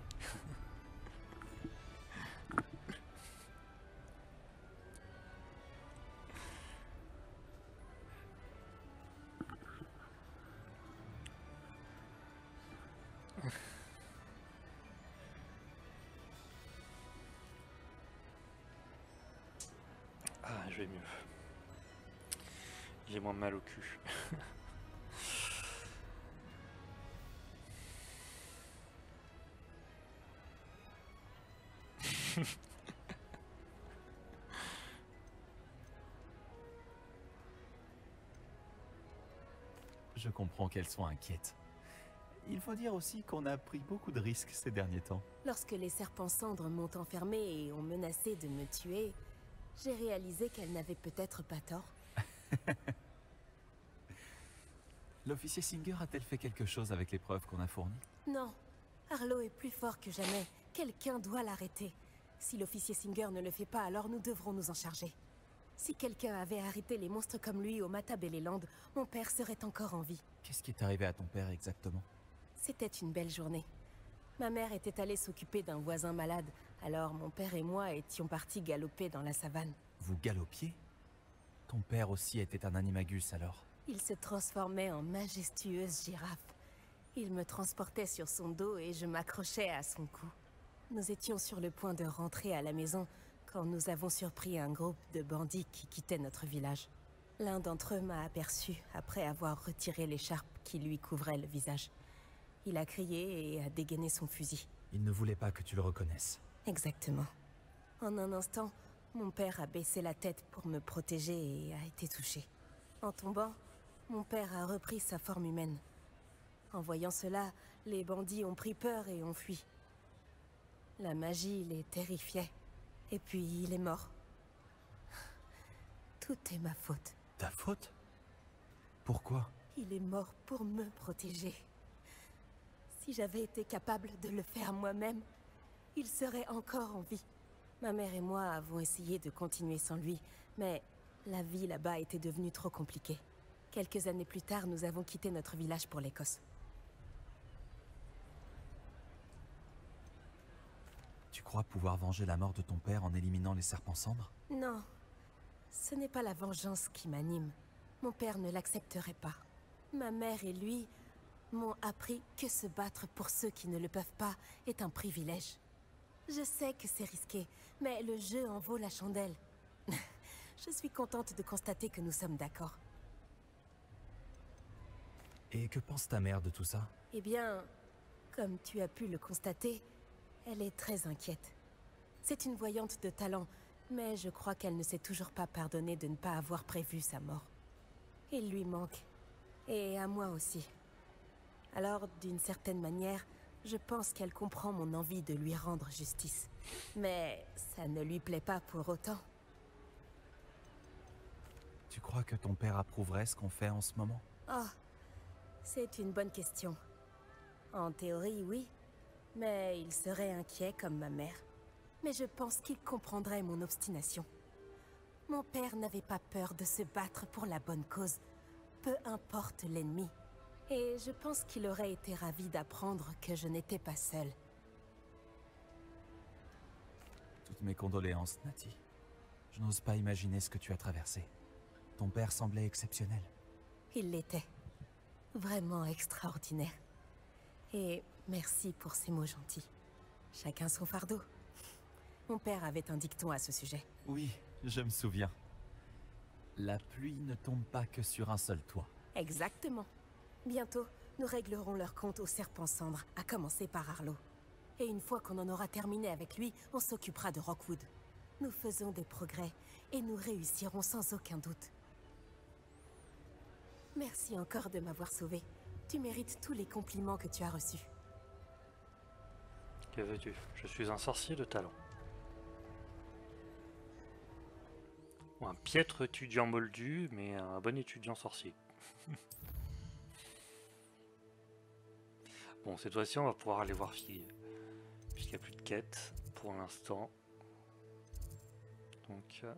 Vais mieux. J'ai moins mal au cul. Je comprends qu'elles soient inquiètes. Il faut dire aussi qu'on a pris beaucoup de risques ces derniers temps. Lorsque les serpents cendres m'ont enfermée et ont menacé de me tuer, j'ai réalisé qu'elles n'avaient peut-être pas tort. L'officier Singer a-t-elle fait quelque chose avec les preuves qu'on a fournies? Non, Arlo est plus fort que jamais. Quelqu'un doit l'arrêter. Si l'officier Singer ne le fait pas, alors nous devrons nous en charger. Si quelqu'un avait arrêté les monstres comme lui au Matabeleland, mon père serait encore en vie. Qu'est-ce qui est arrivé à ton père exactement? C'était une belle journée. Ma mère était allée s'occuper d'un voisin malade, alors mon père et moi étions partis galoper dans la savane. Vous galopiez? Ton père aussi était un animagus alors? Il se transformait en majestueuse girafe. Il me transportait sur son dos et je m'accrochais à son cou. Nous étions sur le point de rentrer à la maison quand nous avons surpris un groupe de bandits qui quittaient notre village. L'un d'entre eux m'a aperçu après avoir retiré l'écharpe qui lui couvrait le visage. Il a crié et a dégainé son fusil. Il ne voulait pas que tu le reconnaisses. Exactement. En un instant, mon père a baissé la tête pour me protéger et a été touché. En tombant, mon père a repris sa forme humaine. En voyant cela, les bandits ont pris peur et ont fui. La magie les terrifiait. Et puis il est mort. Tout est ma faute. Ta faute? Pourquoi? Il est mort pour me protéger. Si j'avais été capable de le faire moi-même, il serait encore en vie. Ma mère et moi avons essayé de continuer sans lui, mais la vie là-bas était devenue trop compliquée. Quelques années plus tard, nous avons quitté notre village pour l'Écosse. Tu crois pouvoir venger la mort de ton père en éliminant les serpents cendres? Non, ce n'est pas la vengeance qui m'anime. Mon père ne l'accepterait pas. Ma mère et lui m'ont appris que se battre pour ceux qui ne le peuvent pas est un privilège. Je sais que c'est risqué, mais le jeu en vaut la chandelle. Je suis contente de constater que nous sommes d'accord. Et que pense ta mère de tout ça? Eh bien, comme tu as pu le constater, elle est très inquiète. C'est une voyante de talent, mais je crois qu'elle ne s'est toujours pas pardonné de ne pas avoir prévu sa mort. Il lui manque. Et à moi aussi. Alors, d'une certaine manière, je pense qu'elle comprend mon envie de lui rendre justice. Mais ça ne lui plaît pas pour autant. Tu crois que ton père approuverait ce qu'on fait en ce moment? Oh, c'est une bonne question. En théorie, oui. Mais il serait inquiet comme ma mère. Mais je pense qu'il comprendrait mon obstination. Mon père n'avait pas peur de se battre pour la bonne cause, peu importe l'ennemi. Et je pense qu'il aurait été ravi d'apprendre que je n'étais pas seule. Toutes mes condoléances, Nati. Je n'ose pas imaginer ce que tu as traversé. Ton père semblait exceptionnel. Il l'était. Vraiment extraordinaire. Et merci pour ces mots gentils. Chacun son fardeau. Mon père avait un dicton à ce sujet. Oui, je me souviens. La pluie ne tombe pas que sur un seul toit. Exactement. Bientôt, nous réglerons leur compte au serpent cendre, à commencer par Arlo. Et une fois qu'on en aura terminé avec lui, on s'occupera de Rockwood. Nous faisons des progrès, et nous réussirons sans aucun doute. Merci encore de m'avoir sauvé. Tu mérites tous les compliments que tu as reçus. Que veux-tu? Je suis un sorcier de talent. Ou un piètre étudiant moldu, mais un bon étudiant sorcier. bon, cette fois-ci, on va pouvoir aller voir fille. Puisqu'il n'y a plus de quête pour l'instant. Donc, euh,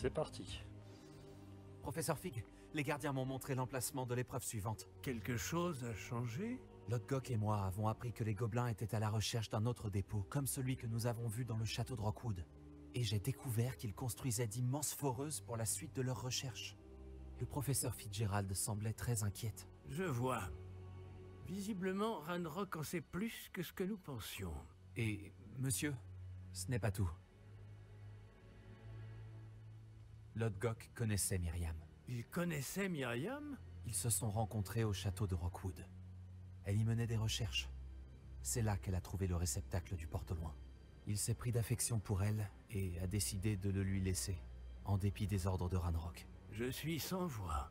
C'est parti. Professeur Fig, les gardiens m'ont montré l'emplacement de l'épreuve suivante. Quelque chose a changé? Lodgok et moi avons appris que les gobelins étaient à la recherche d'un autre dépôt, comme celui que nous avons vu dans le château de Rockwood. Et j'ai découvert qu'ils construisaient d'immenses foreuses pour la suite de leurs recherches. Le professeur Fitzgerald semblait très inquiète. Je vois. Visiblement, Ranrock en sait plus que ce que nous pensions. Et, monsieur, ce n'est pas tout. Lodgok connaissait Myriam. Il connaissait Myriam? Ils se sont rencontrés au château de Rockwood. Elle y menait des recherches. C'est là qu'elle a trouvé le réceptacle du porte-loin. Il s'est pris d'affection pour elle et a décidé de le lui laisser, en dépit des ordres de Ranrock. Je suis sans voix.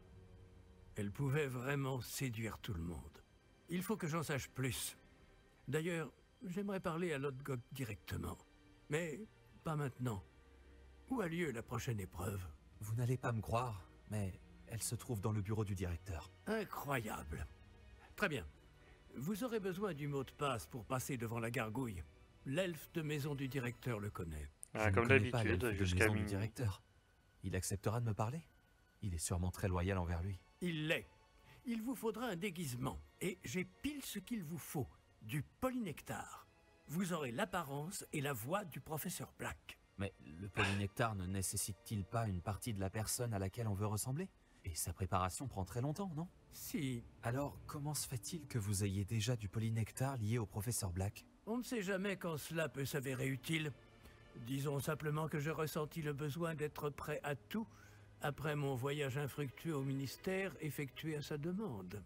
Elle pouvait vraiment séduire tout le monde. Il faut que j'en sache plus. D'ailleurs, j'aimerais parler à Lodgok directement. Mais pas maintenant. Où a lieu la prochaine épreuve? Vous n'allez pas me croire, mais elle se trouve dans le bureau du directeur. Incroyable. Très bien. Vous aurez besoin du mot de passe pour passer devant la gargouille. L'elfe de maison du directeur le connaît. Ah, comme d'habitude, jusqu'à du directeur. Il acceptera de me parler? Il est sûrement très loyal envers lui. Il l'est. Il vous faudra un déguisement. Et j'ai pile ce qu'il vous faut. Du polynectar. Vous aurez l'apparence et la voix du professeur Black. Mais le polynectar ne nécessite-t-il pas une partie de la personne à laquelle on veut ressembler? Et sa préparation prend très longtemps, non? Si. Alors, comment se fait-il que vous ayez déjà du polynectar lié au professeur Black? On ne sait jamais quand cela peut s'avérer utile. Disons simplement que je ressentis le besoin d'être prêt à tout après mon voyage infructueux au ministère effectué à sa demande.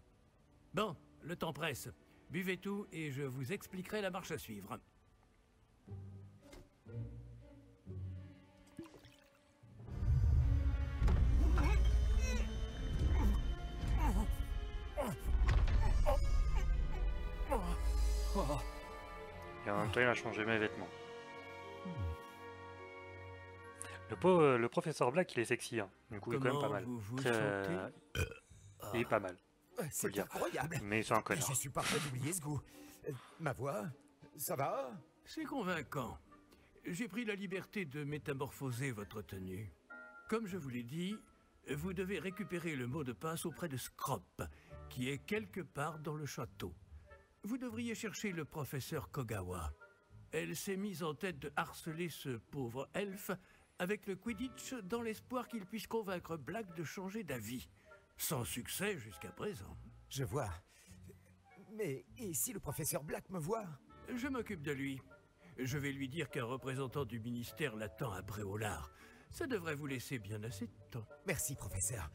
Bon, le temps presse. Buvez tout et je vous expliquerai la marche à suivre. Et en même temps, il a changé mes vêtements. Le, po- le professeur Black, il est sexy. Hein. Du coup, il est quand même pas mal. vous vous Très- sentez Il est pas mal. faut le C'est dire. incroyable. Mais c'est un connard. Je suis pas prêt d'oublier ce goût. Euh, Ma voix, ça va? C'est convaincant. J'ai pris la liberté de métamorphoser votre tenue. Comme je vous l'ai dit, vous devez récupérer le mot de passe auprès de Scrop, qui est quelque part dans le château. Vous devriez chercher le professeur Kogawa. Elle s'est mise en tête de harceler ce pauvre elfe avec le Quidditch dans l'espoir qu'il puisse convaincre Black de changer d'avis. Sans succès jusqu'à présent. Je vois. Mais et si le professeur Black me voit? Je m'occupe de lui. Je vais lui dire qu'un représentant du ministère l'attend à Bréolard. Ça devrait vous laisser bien assez de temps. Merci, professeur.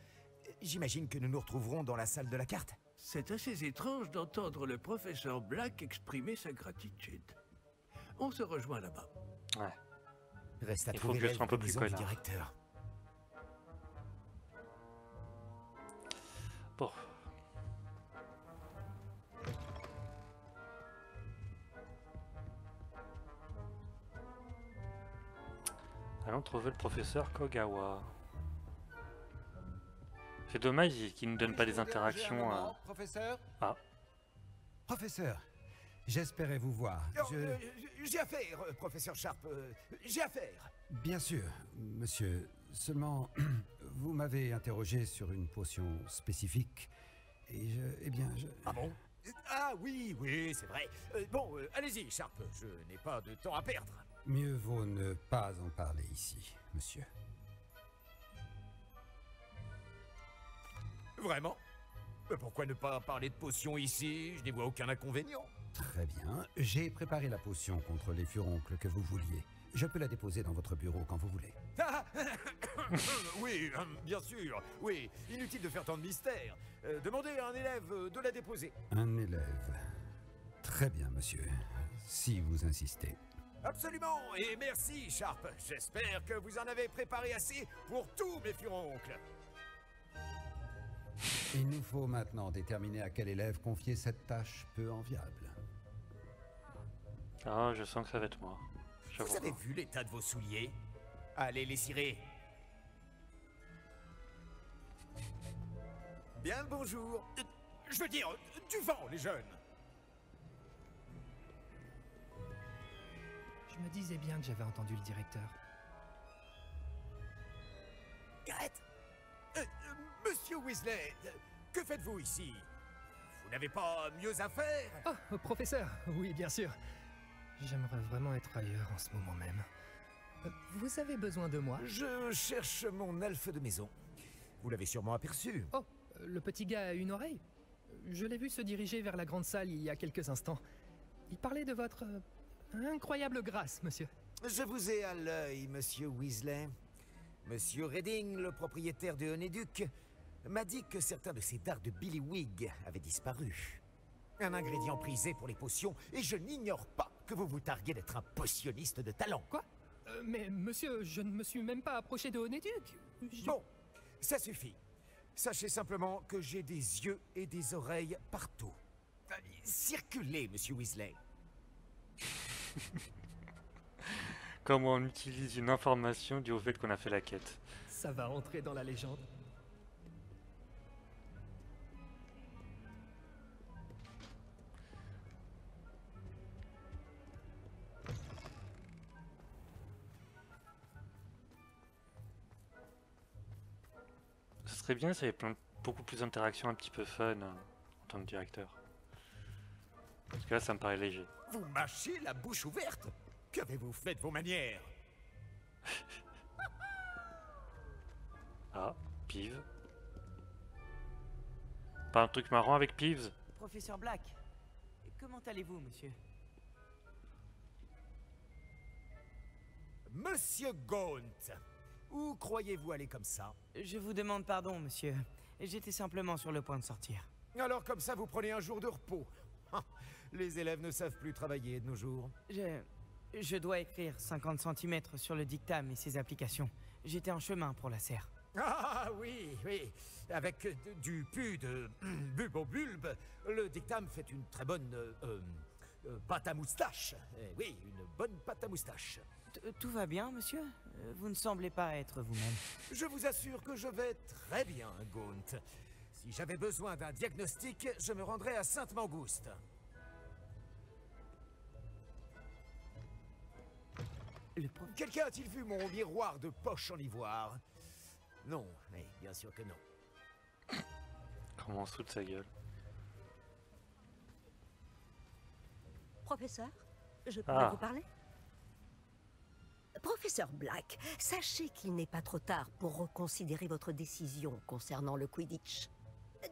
J'imagine que nous nous retrouverons dans la salle de la carte C'est assez étrange d'entendre le professeur Black exprimer sa gratitude. On se rejoint là-bas. Ouais. Reste à Il faut trouver que je sois un peu plus directeur. Bon. Allons allons trouver le professeur Kogawa. C'est dommage qu'il ne donne pas des interactions. à... Professeur Ah. Professeur, j'espérais vous voir. Je... Euh, j'ai affaire, euh, professeur Sharp. Euh, j'ai affaire. Bien sûr, monsieur. Seulement, vous m'avez interrogé sur une potion spécifique. Et je. Eh bien, je. Ah bon? Ah oui, oui, c'est vrai. bon, allez-y, Sharp. Je n'ai pas de temps à perdre. Mieux vaut ne pas en parler ici, monsieur. Vraiment Pourquoi ne pas parler de potion ici? Je n'y vois aucun inconvénient. Très bien. J'ai préparé la potion contre les furoncles que vous vouliez. Je peux la déposer dans votre bureau quand vous voulez. Ah oui, euh, bien sûr. Oui, inutile de faire tant de mystère. Euh, demandez à un élève euh, de la déposer. Un élève. Très bien, monsieur. Si vous insistez. Absolument, et merci, Sharp. J'espère que vous en avez préparé assez pour tous mes furoncles. Il nous faut maintenant déterminer à quel élève confier cette tâche peu enviable. Ah, je sens que ça va être moi. Vous avez vu l'état de vos souliers? Allez les cirer. Bien le bonjour. Euh, je veux dire, du vent, les jeunes. Je me disais bien que j'avais entendu le directeur. Gareth euh, euh, Monsieur Weasley, que faites-vous ici? Vous n'avez pas mieux à faire? Oh, professeur, oui, bien sûr. J'aimerais vraiment être ailleurs en ce moment même. Euh, vous avez besoin de moi? Je cherche mon elfe de maison. Vous l'avez sûrement aperçu. Oh, le petit gars a une oreille? Je l'ai vu se diriger vers la grande salle il y a quelques instants. Il parlait de votre Incroyable grâce, monsieur. Je vous ai à l'œil, monsieur Weasley. Monsieur Redding, le propriétaire de Honeduc, m'a dit que certains de ces dards de Billy Wig avaient disparu. Un ingrédient prisé pour les potions, et je n'ignore pas que vous vous targuez d'être un potionniste de talent. Quoi? Euh, Mais monsieur, je ne me suis même pas approché de Honeduc. Bon, ça suffit. Sachez simplement que j'ai des yeux et des oreilles partout. Circulez, monsieur Weasley. Comment on utilise une information due au fait qu'on a fait la quête? Ça va entrer dans la légende. Serait bien s'il y avait plein, beaucoup plus d'interactions un petit peu fun euh, en tant que directeur. Parce que là, ça me paraît léger. Vous mâchez la bouche ouverte Qu'avez-vous fait de vos manières? Ah, Pive. Pas un truc marrant avec Pives Professeur Black, comment allez-vous, monsieur? Monsieur Gaunt Où croyez-vous aller comme ça? Je vous demande pardon, monsieur. J'étais simplement sur le point de sortir. Alors comme ça, vous prenez un jour de repos les élèves ne savent plus travailler de nos jours. Je... Je dois écrire 50 cm sur le dictame et ses applications. J'étais en chemin pour la serre. Ah oui, oui. Avec du pu de bulbe le dictame fait une très bonne euh, euh, pâte à moustache. Eh oui, une bonne pâte à moustache. Tout va bien, monsieur? Vous ne semblez pas être vous-même. Je vous assure que je vais très bien, Gaunt. Si j'avais besoin d'un diagnostic, je me rendrais à Sainte-Mangouste. Quelqu'un a-t-il vu mon miroir de poche en ivoire? Non, mais bien sûr que non. Comment on se de sa gueule? Professeur, je peux ah. vous parler? Professeur Black, sachez qu'il n'est pas trop tard pour reconsidérer votre décision concernant le Quidditch.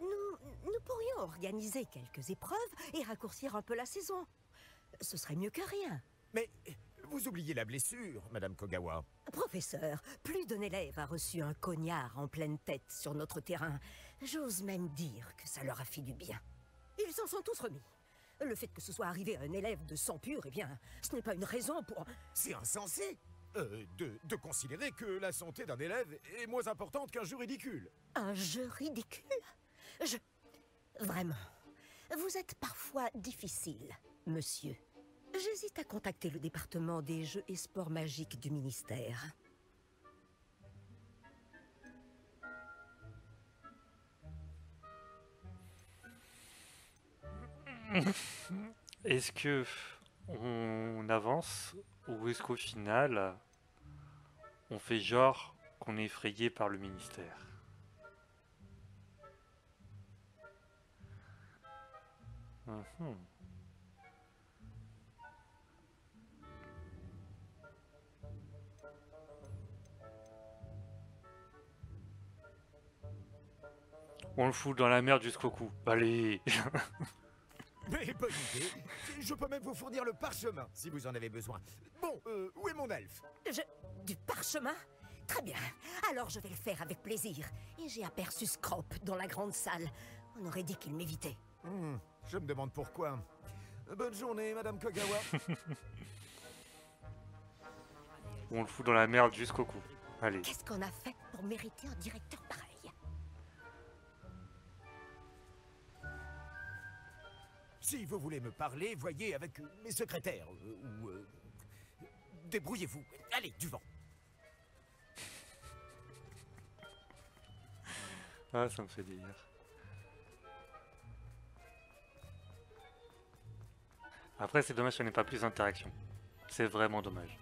Nous, nous pourrions organiser quelques épreuves et raccourcir un peu la saison. Ce serait mieux que rien. Mais vous oubliez la blessure, Madame Kogawa. Professeur, plus d'un élève a reçu un cognard en pleine tête sur notre terrain. J'ose même dire que ça leur a fait du bien. Ils s'en sont tous remis. Le fait que ce soit arrivé à un élève de sang pur, eh bien, ce n'est pas une raison pour... C'est insensé euh, de, de, considérer que la santé d'un élève est moins importante qu'un jeu ridicule. Un jeu ridicule? Je... Vraiment. Vous êtes parfois difficile, monsieur. J'hésite à contacter le département des jeux et sports magiques du ministère. Est-ce que on avance ou est-ce qu'au final on fait genre qu'on est effrayé par le ministère Mhm. On le fout dans la merde jusqu'au cou. Allez Mais bonne idée Je peux même vous fournir le parchemin, si vous en avez besoin. Bon, euh, où est mon elfe? Je... Du parchemin? Très bien. Alors je vais le faire avec plaisir. Et j'ai aperçu Scrope dans la grande salle. On aurait dit qu'il m'évitait. Hmm, Je me demande pourquoi. Bonne journée, Madame Kogawa. On le fout dans la merde jusqu'au cou. Allez. Qu'est-ce qu'on a fait pour mériter un directeur pareil? Si vous voulez me parler, voyez avec mes secrétaires. euh, ou... euh, Débrouillez-vous. Allez, du vent. Ah, ça me fait délire. Après, c'est dommage qu'on n'ait pas plus d'interaction. C'est vraiment dommage.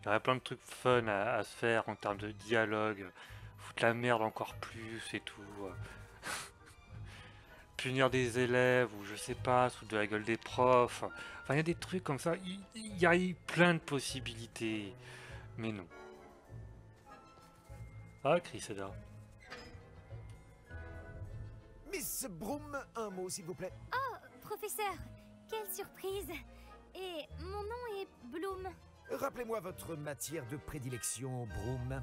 Il y aurait plein de trucs fun à, à se faire en termes de dialogue. Foutre la merde encore plus et tout. Punir des élèves ou je sais pas, sous de la gueule des profs. Enfin, il y a des trucs comme ça. Il y a eu plein de possibilités. Mais non. Ah, là. Miss Broom, un mot, s'il vous plaît. Oh, professeur, quelle surprise Et mon nom est Bloom. Rappelez-moi votre matière de prédilection, Broom.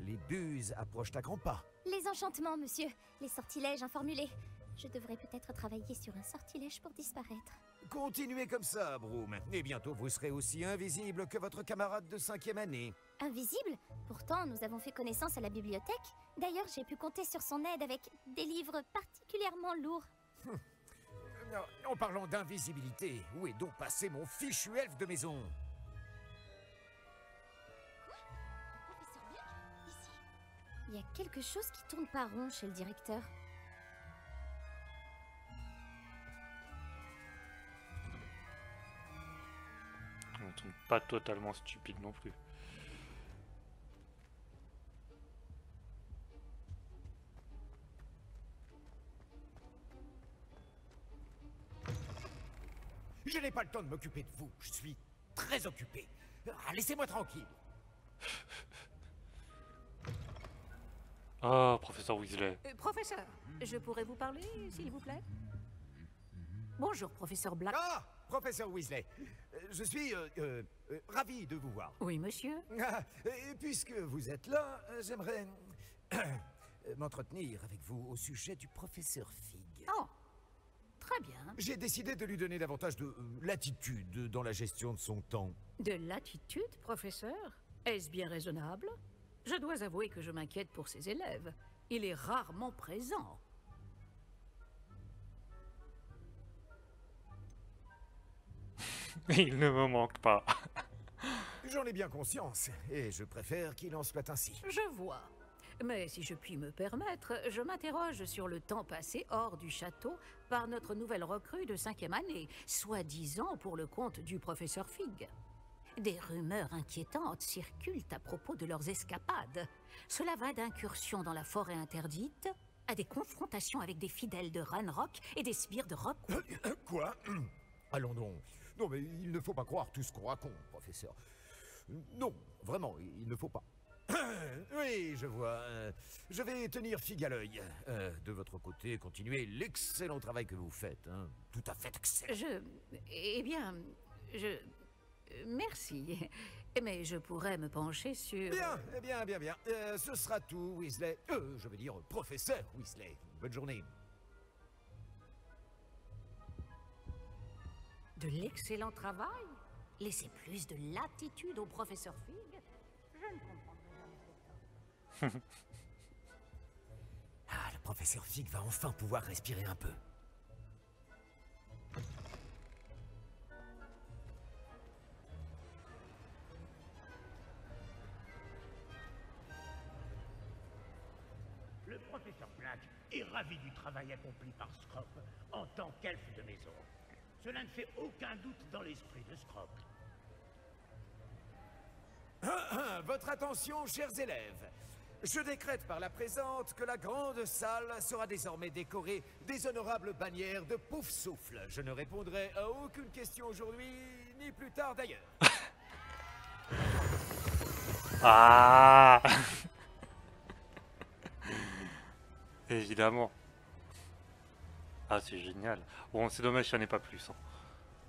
Les buses approchent à grands pas. Les enchantements, monsieur. Les sortilèges informulés. Je devrais peut-être travailler sur un sortilège pour disparaître. Continuez comme ça, Broom. Et bientôt, vous serez aussi invisible que votre camarade de cinquième année. Invisible? Pourtant, nous avons fait connaissance à la bibliothèque. D'ailleurs, j'ai pu compter sur son aide avec des livres particulièrement lourds. Non, En parlant d'invisibilité, où est donc passé mon fichu elfe de maison? Il y a quelque chose qui tourne pas rond chez le directeur. Pas totalement stupide non plus. Je n'ai pas le temps de m'occuper de vous. Je suis très occupé. Ah, Laissez-moi tranquille. Oh, professeur Weasley. Euh, professeur, je pourrais vous parler, s'il vous plaît? Bonjour, professeur Black. Ah, professeur Weasley. Euh, Je suis euh, euh, ravi de vous voir. Oui, monsieur. Ah, et puisque vous êtes là, j'aimerais m'entretenir avec vous au sujet du professeur Fig. Oh, très bien. J'ai décidé de lui donner davantage de latitude dans la gestion de son temps. De l'attitude, professeur? Est-ce bien raisonnable? Je dois avouer que je m'inquiète pour ses élèves. Il est rarement présent. Il ne me manque pas. J'en ai bien conscience, et je préfère qu'il en soit ainsi. Je vois. Mais si je puis me permettre, je m'interroge sur le temps passé hors du château par notre nouvelle recrue de cinquième année, soi-disant pour le compte du professeur Fig. Des rumeurs inquiétantes circulent à propos de leurs escapades. Cela va d'incursions dans la forêt interdite à des confrontations avec des fidèles de Ranrock et des sbires de Rock. Quoi? Allons donc. Non, mais il ne faut pas croire tout ce qu'on raconte, professeur. Non, vraiment, il ne faut pas. Oui, je vois. euh, Je vais tenir figue à l'œil. Euh, de votre côté, continuez l'excellent travail que vous faites. hein. Tout à fait excellent. Je... Eh bien, je... Merci. Mais je pourrais me pencher sur... Bien, eh bien, bien, bien. Euh, ce sera tout, Weasley. Euh, je veux dire, professeur Weasley. Bonne journée. De l'excellent travail Laissez plus de latitude au professeur Fig Je ne comprendrai jamais cette Ah, le professeur Fig va enfin pouvoir respirer un peu. Le professeur Black est ravi du travail accompli par Scrop en tant qu'elfe de maison. Cela ne fait aucun doute dans l'esprit de Scrop. Votre attention, chers élèves. Je décrète par la présente que la grande salle sera désormais décorée des honorables bannières de Pouf Souffle. Je ne répondrai à aucune question aujourd'hui, ni plus tard d'ailleurs. Ah Évidemment. Ah, c'est génial. Bon, c'est dommage qu'il n'y en ait pas plus. hein.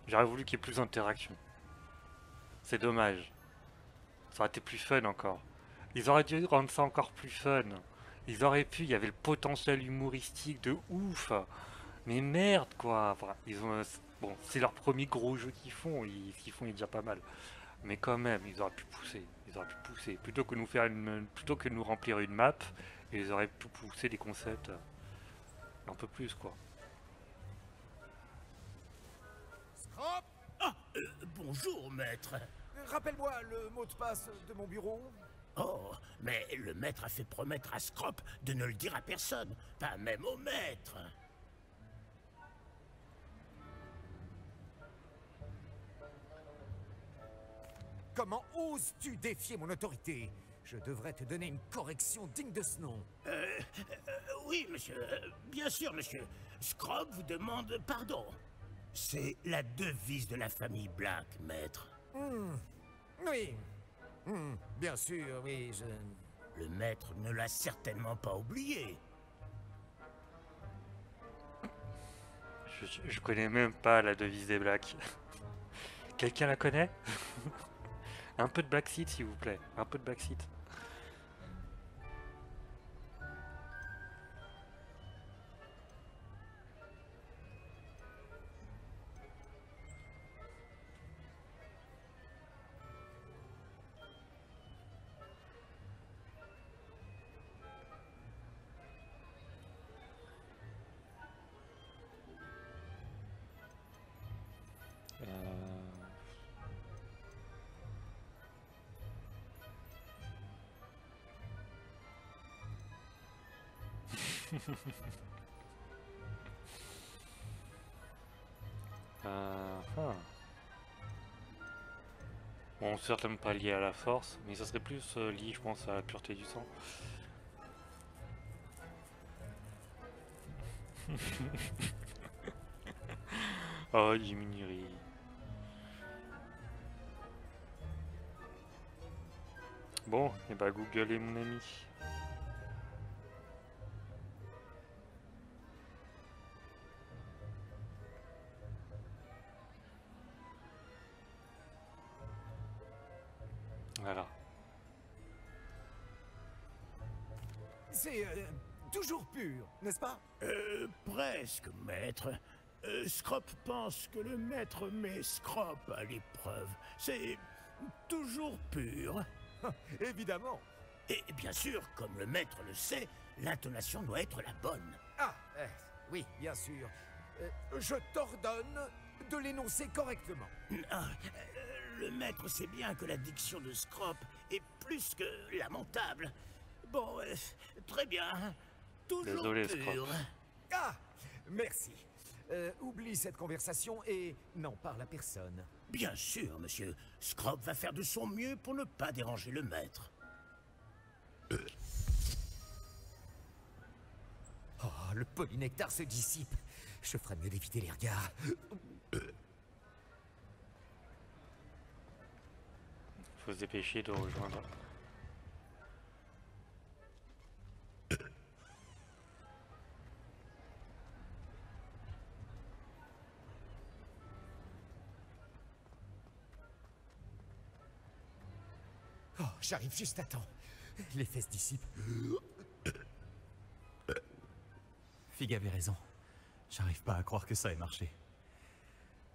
J'aurais voulu qu'il y ait plus d'interaction. C'est dommage. Ça aurait été plus fun encore. Ils auraient dû rendre ça encore plus fun. Ils auraient pu, il y avait le potentiel humoristique de ouf. Mais merde quoi. Ils ont, bon, c'est leur premier gros jeu qu'ils font. Ce qu'ils font est déjà pas mal. Mais quand même, ils auraient pu pousser. Ils auraient pu pousser. Plutôt que nous faire plutôt que nous remplir une map, ils auraient pu pousser des concepts un peu plus quoi. Ah, euh, bonjour, maître. Rappelle-moi le mot de passe de mon bureau. Oh, mais le maître a fait promettre à Scrop de ne le dire à personne, pas même au maître. Comment oses-tu défier mon autorité? Je devrais te donner une correction digne de ce nom. Euh, euh, oui, monsieur. euh, Bien sûr, monsieur. Scrop vous demande pardon. C'est la devise de la famille Black, maître. Hmm, Oui. Hmm, Bien sûr, oui, je... Le maître ne l'a certainement pas oublié. Je, je- je connais même pas la devise des Blacks. Quelqu'un la connaît? Un peu de Black Seed s'il vous plaît. Un peu de Black Seed. Euh, ah. Bon, certainement pas lié à la force, mais ça serait plus euh, lié, je pense, à la pureté du sang. oh, Jiminy. Bon, et bah Google est mon ami. C'est euh, toujours pur, n'est-ce pas? Euh, presque, maître. Euh, Scrop pense que le maître met Scrop à l'épreuve. C'est toujours pur. Évidemment. Et bien sûr, comme le maître le sait, l'intonation doit être la bonne. Ah, euh, oui, bien sûr. Euh, je t'ordonne de l'énoncer correctement. Ah, euh, le maître sait bien que la diction de Scrop est plus que lamentable. Bon, euh, très bien. Toujours Désolé, pur. Ah, merci. Euh, oublie cette conversation et n'en parle à personne. Bien sûr, monsieur. Scrop va faire de son mieux pour ne pas déranger le maître. Oh, le polynectar se dissipe. Je ferais mieux d'éviter les regards. Faut se dépêcher de rejoindre. J'arrive juste à temps. Les fesses dissipent. Fig avait raison. J'arrive pas à croire que ça ait marché.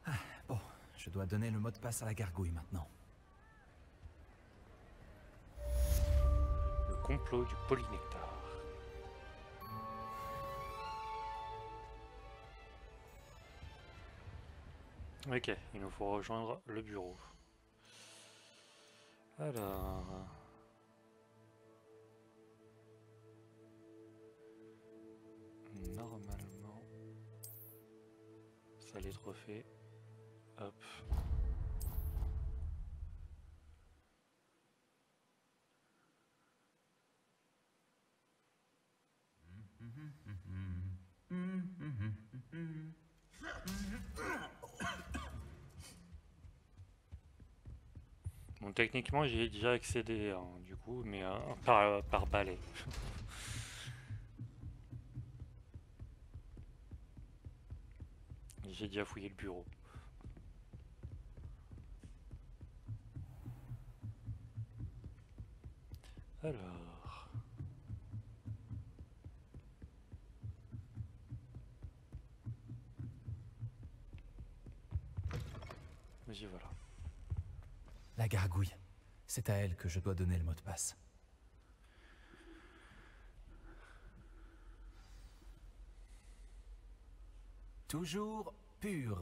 Ah, bon, je dois donner le mot de passe à la gargouille maintenant. Le complot du polynectar. Ok, il nous faut rejoindre le bureau. Alors... Normalement... Ça les trophées. Hop. Techniquement, j'y ai déjà accédé, hein, du coup, mais euh, par, par balai. J'ai déjà fouillé le bureau. Alors... J'y voilà. La gargouille. C'est à elle que je dois donner le mot de passe. Toujours pur.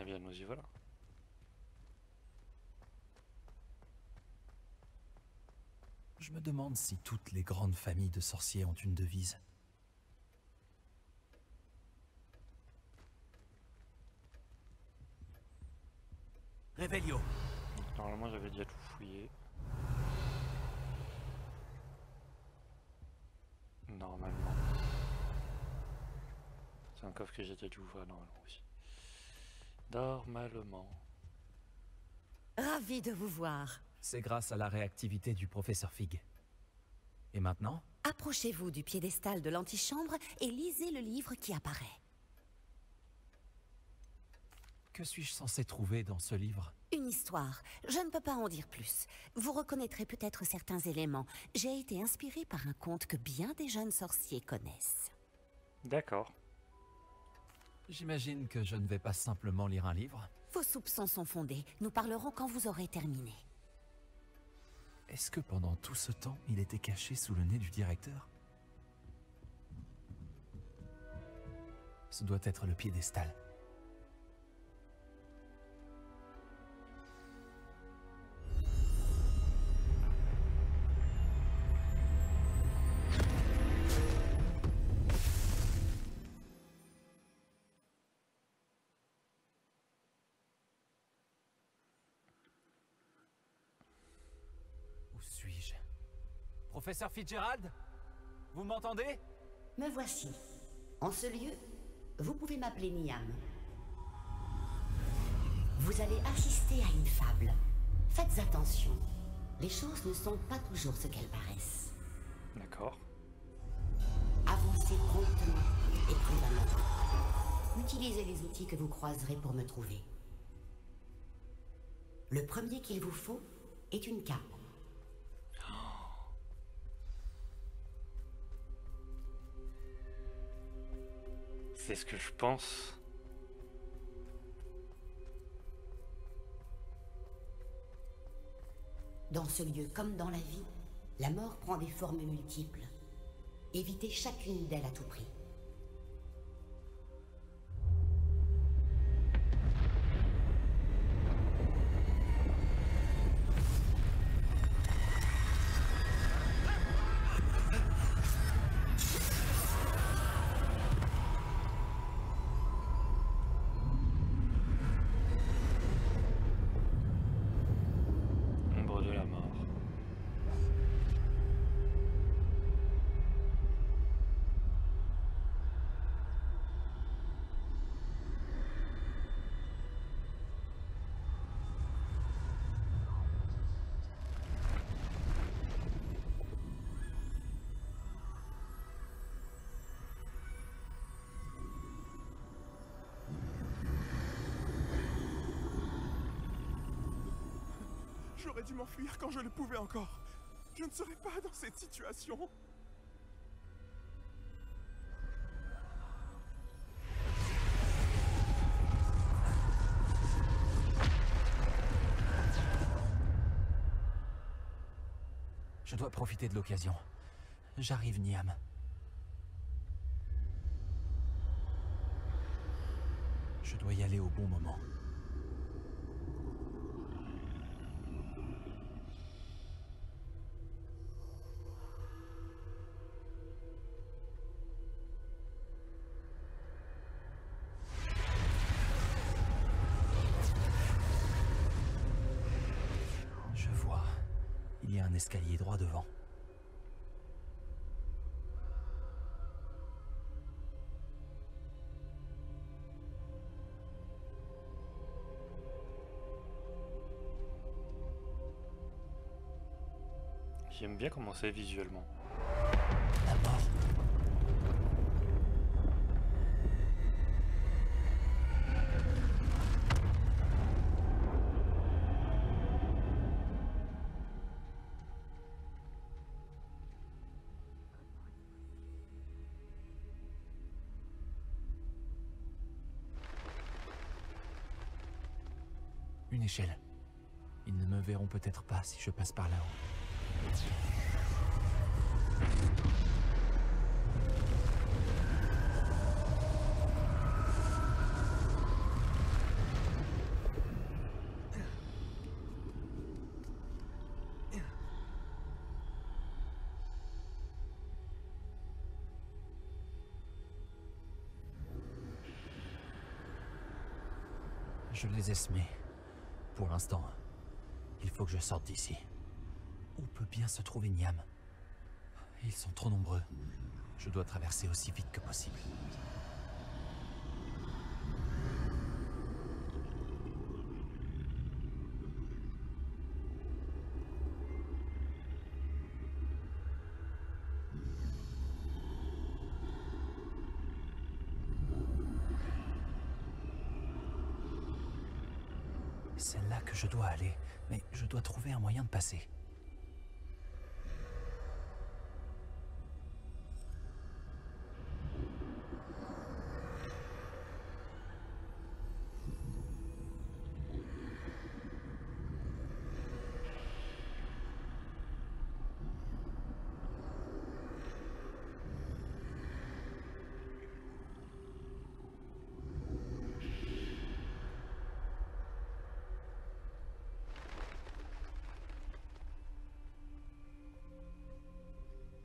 Eh bien, nous y voilà. Je me demande si toutes les grandes familles de sorciers ont une devise. Réveillon. Normalement, j'avais déjà tout fouillé. Normalement. C'est un coffre que j'ai déjà dû ouvrir normalement aussi. Normalement. Ravi de vous voir. C'est grâce à la réactivité du professeur Fig. Et maintenant? Approchez-vous du piédestal de l'antichambre et lisez le livre qui apparaît. Que suis-je censé trouver dans ce livre? Une histoire. Je ne peux pas en dire plus. Vous reconnaîtrez peut-être certains éléments. J'ai été inspiré par un conte que bien des jeunes sorciers connaissent. D'accord. J'imagine que je ne vais pas simplement lire un livre. Vos soupçons sont fondés. Nous parlerons quand vous aurez terminé. Est-ce que pendant tout ce temps, il était caché sous le nez du directeur? Ce doit être le piédestal. Professeur Fitzgerald Vous m'entendez? Me voici. En ce lieu, vous pouvez m'appeler Niam. Vous allez assister à une fable. Faites attention. Les choses ne sont pas toujours ce qu'elles paraissent. D'accord. Avancez promptement et prudemment. Utilisez les outils que vous croiserez pour me trouver. Le premier qu'il vous faut est une cape. C'est ce que je pense. Dans ce lieu comme dans la vie, la mort prend des formes multiples. Évitez chacune d'elles à tout prix. J'aurais dû m'enfuir quand je le pouvais encore. Je ne serais pas dans cette situation. Je dois profiter de l'occasion. J'arrive, Niam. Je dois y aller au bon moment. Escalier droit devant. J'aime bien comment c'est visuellement. Ils ne me verront peut-être pas si je passe par là-haut. Je les ai. Pour l'instant, il faut que je sorte d'ici. Où peut bien se trouver Niam? Ils sont trop nombreux. Je dois traverser aussi vite que possible. C'est là que je dois aller, mais je dois trouver un moyen de passer.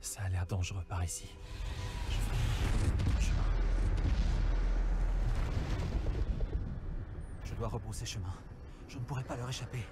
Ça a l'air dangereux par ici. Je dois rebrousser chemin. Je ne pourrai pas leur échapper.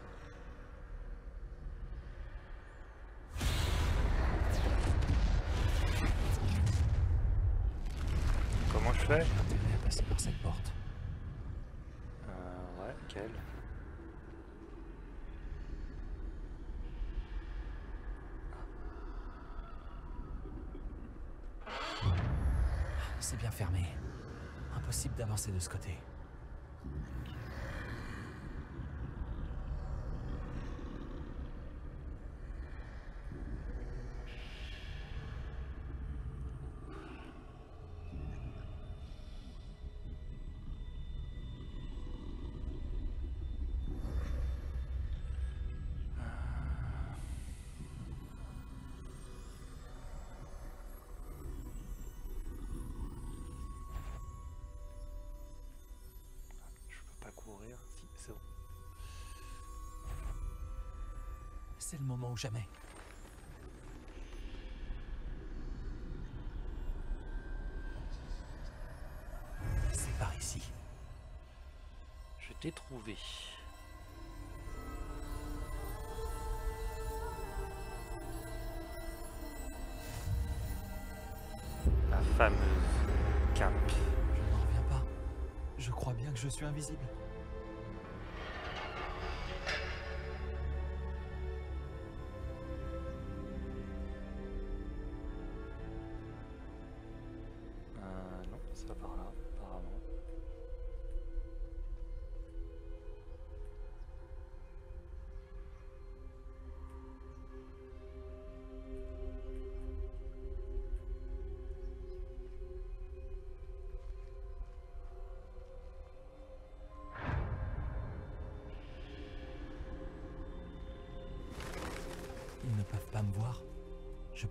Courir. Si, c'est bon. C'est le moment ou jamais. C'est par ici. Je t'ai trouvé. La fameuse cape. Je n'en reviens pas. Je crois bien que je suis invisible.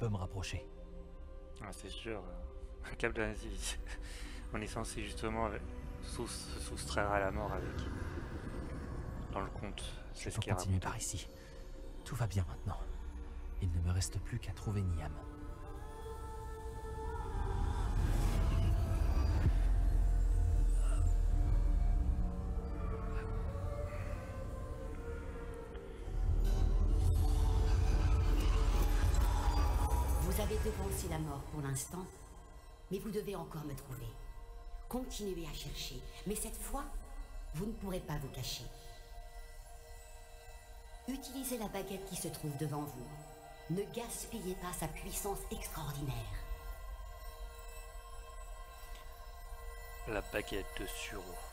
Peux me rapprocher. Ah, c'est sûr. Un câble d'analyse. On est censé justement euh, sous- se soustraire à la mort avec. Dans le conte, c'est ce qui est par ici. Tout va bien maintenant. Il ne me reste plus qu'à trouver Niam. Pour l'instant, mais vous devez encore me trouver. Continuez à chercher, mais cette fois, vous ne pourrez pas vous cacher. Utilisez la baguette qui se trouve devant vous. Ne gaspillez pas sa puissance extraordinaire. La baguette de Suro.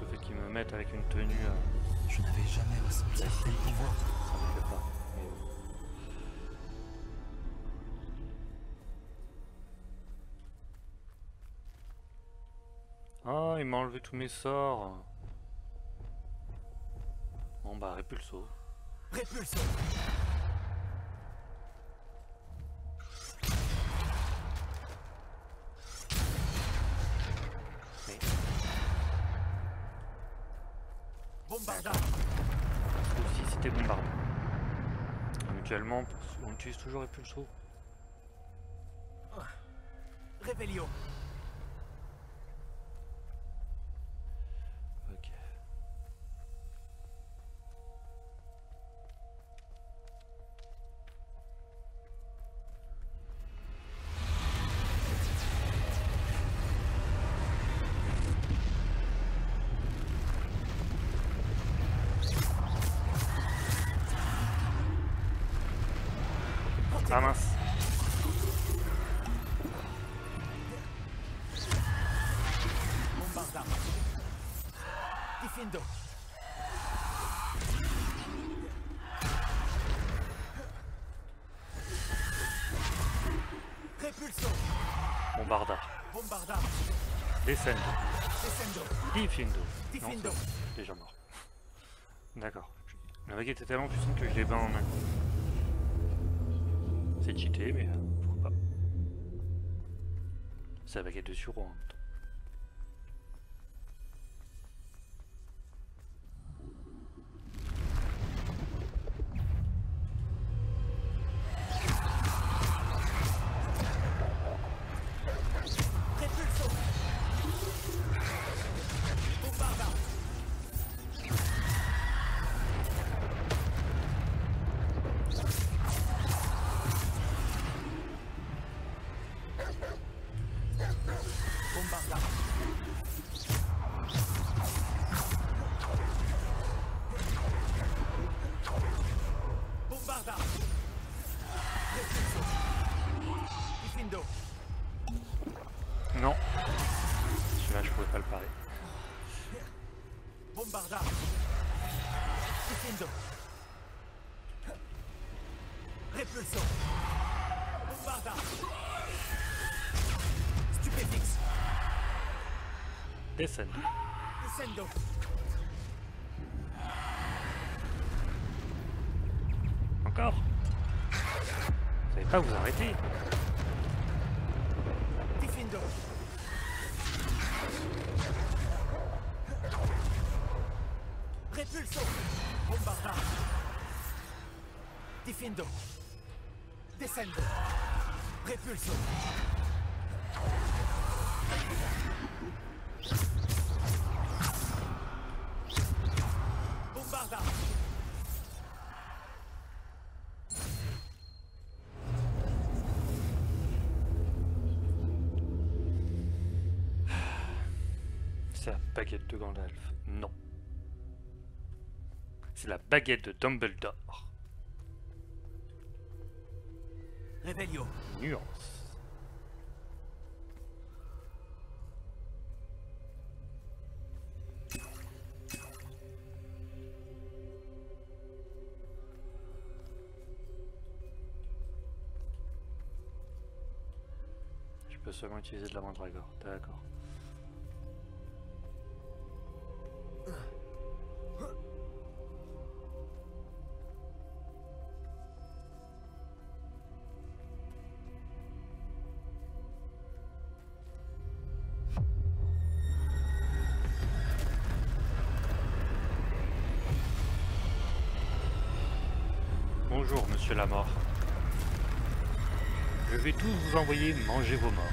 Le fait qu'ils me mettent avec une tenue... euh, Je n'avais jamais ressenti un tel pouvoir. Ça me fait pas. Mais bon. Ah, il m'a enlevé tous mes sorts. Bon bah, répulso. Répulso toujours répulso. Réveillon Ok. Ah mince. Bombardard. Bombardard Descendo. Descendo. Non, c'est déjà mort. D'accord. La baguette est tellement puissante que je l'ai bats en un C'est cheaté, mais euh, pourquoi pas. C'est la baguette de Suro en Descendo. Encore Vous savez pas vous arrêter. Diffindo Répulso Bombardard Diffindo Descendo. Répulso de Gandalf. Non. C'est la baguette de Dumbledore. Réveillon Nuance. Je peux seulement utiliser de la mandragore. D'accord. Envoyer manger vos morts.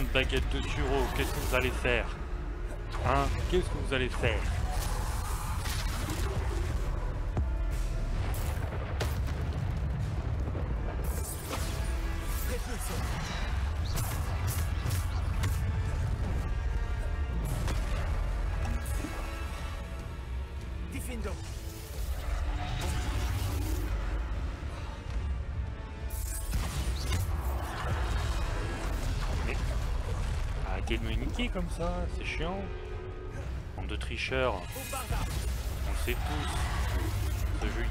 De baguette de sureau, qu'est-ce que vous allez faire? Hein? Qu'est-ce que vous allez faire? Comme ça, c'est chiant. Bande de tricheurs. On sait tous. Jeu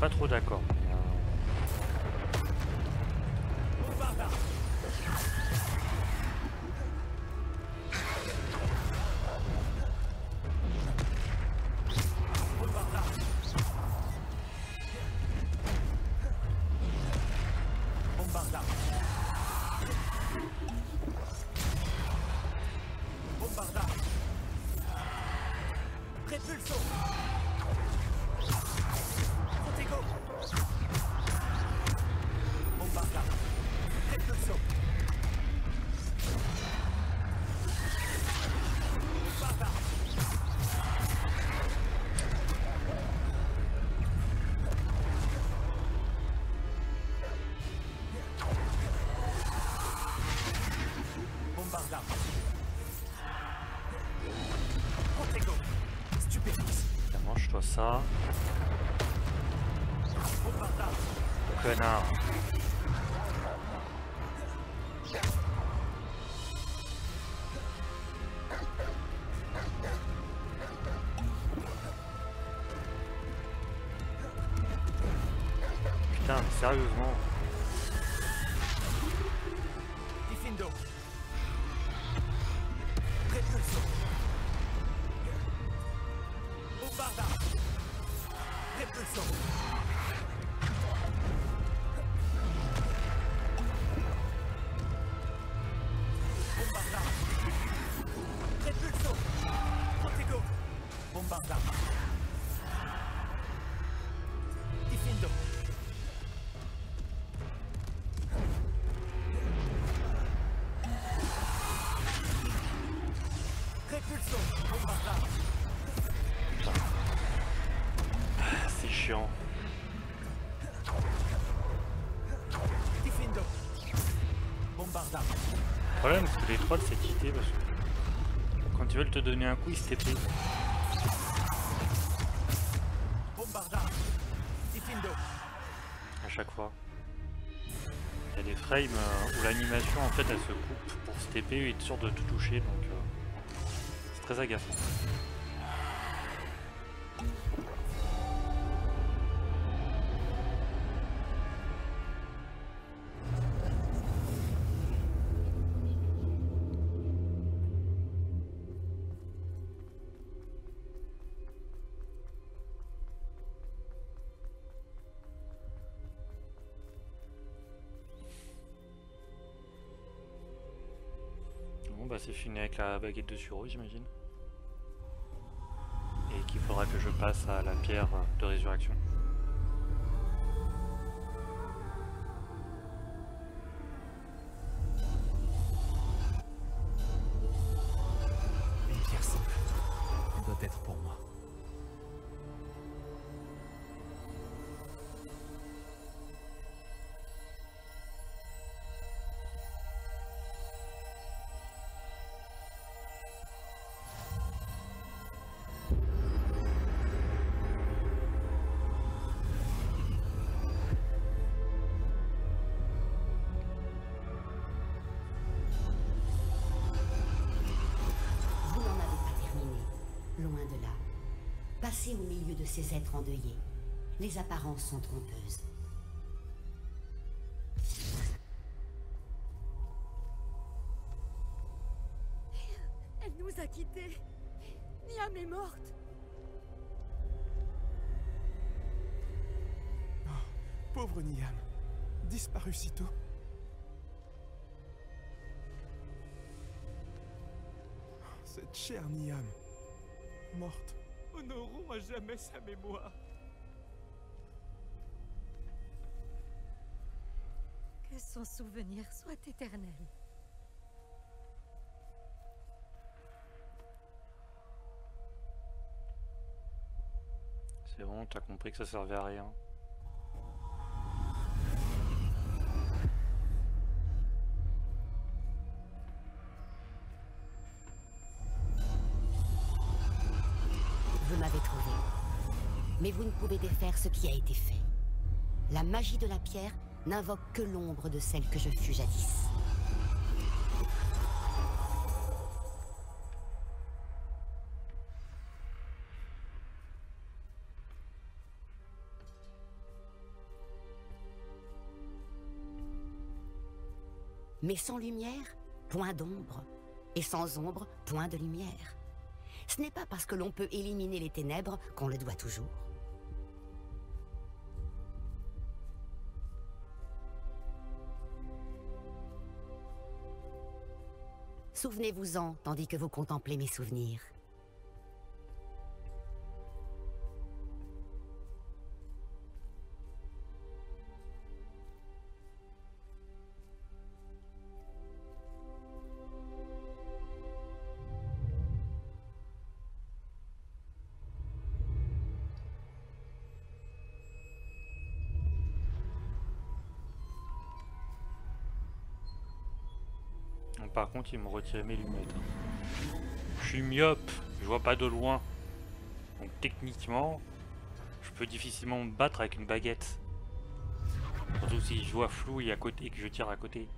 pas trop d'accord. Sérieusement. Te donner un coup, TP. Bombarda. Diffindo. à chaque fois. Il y a des frames euh, où l'animation en fait elle se coupe pour se TP et être sûr de tout toucher donc euh, c'est très agaçant. Avec la baguette de sureau j'imagine. Et qu'il faudra que je passe à la pierre de résurrection. Ces êtres endeuillés. Les apparences sont trompeuses. Elle nous a quittés. Niam est morte. Pauvre Niam. Disparu si tôt. Cette chère Niam. Morte. Honorons à jamais sa mémoire. Que son souvenir soit éternel. C'est bon, t'as compris que ça servait à rien. Mais vous ne pouvez défaire ce qui a été fait. La magie de la pierre n'invoque que l'ombre de celle que je fus jadis. Mais sans lumière, point d'ombre. Et sans ombre, point de lumière. Ce n'est pas parce que l'on peut éliminer les ténèbres qu'on le doit toujours. Souvenez-vous-en tandis que vous contemplez mes souvenirs. Par contre, ils m'ont retiré mes lunettes. Je suis myope, je vois pas de loin. Donc techniquement, je peux difficilement me battre avec une baguette. Surtout si je vois flou et, à côté, et que je tire à côté.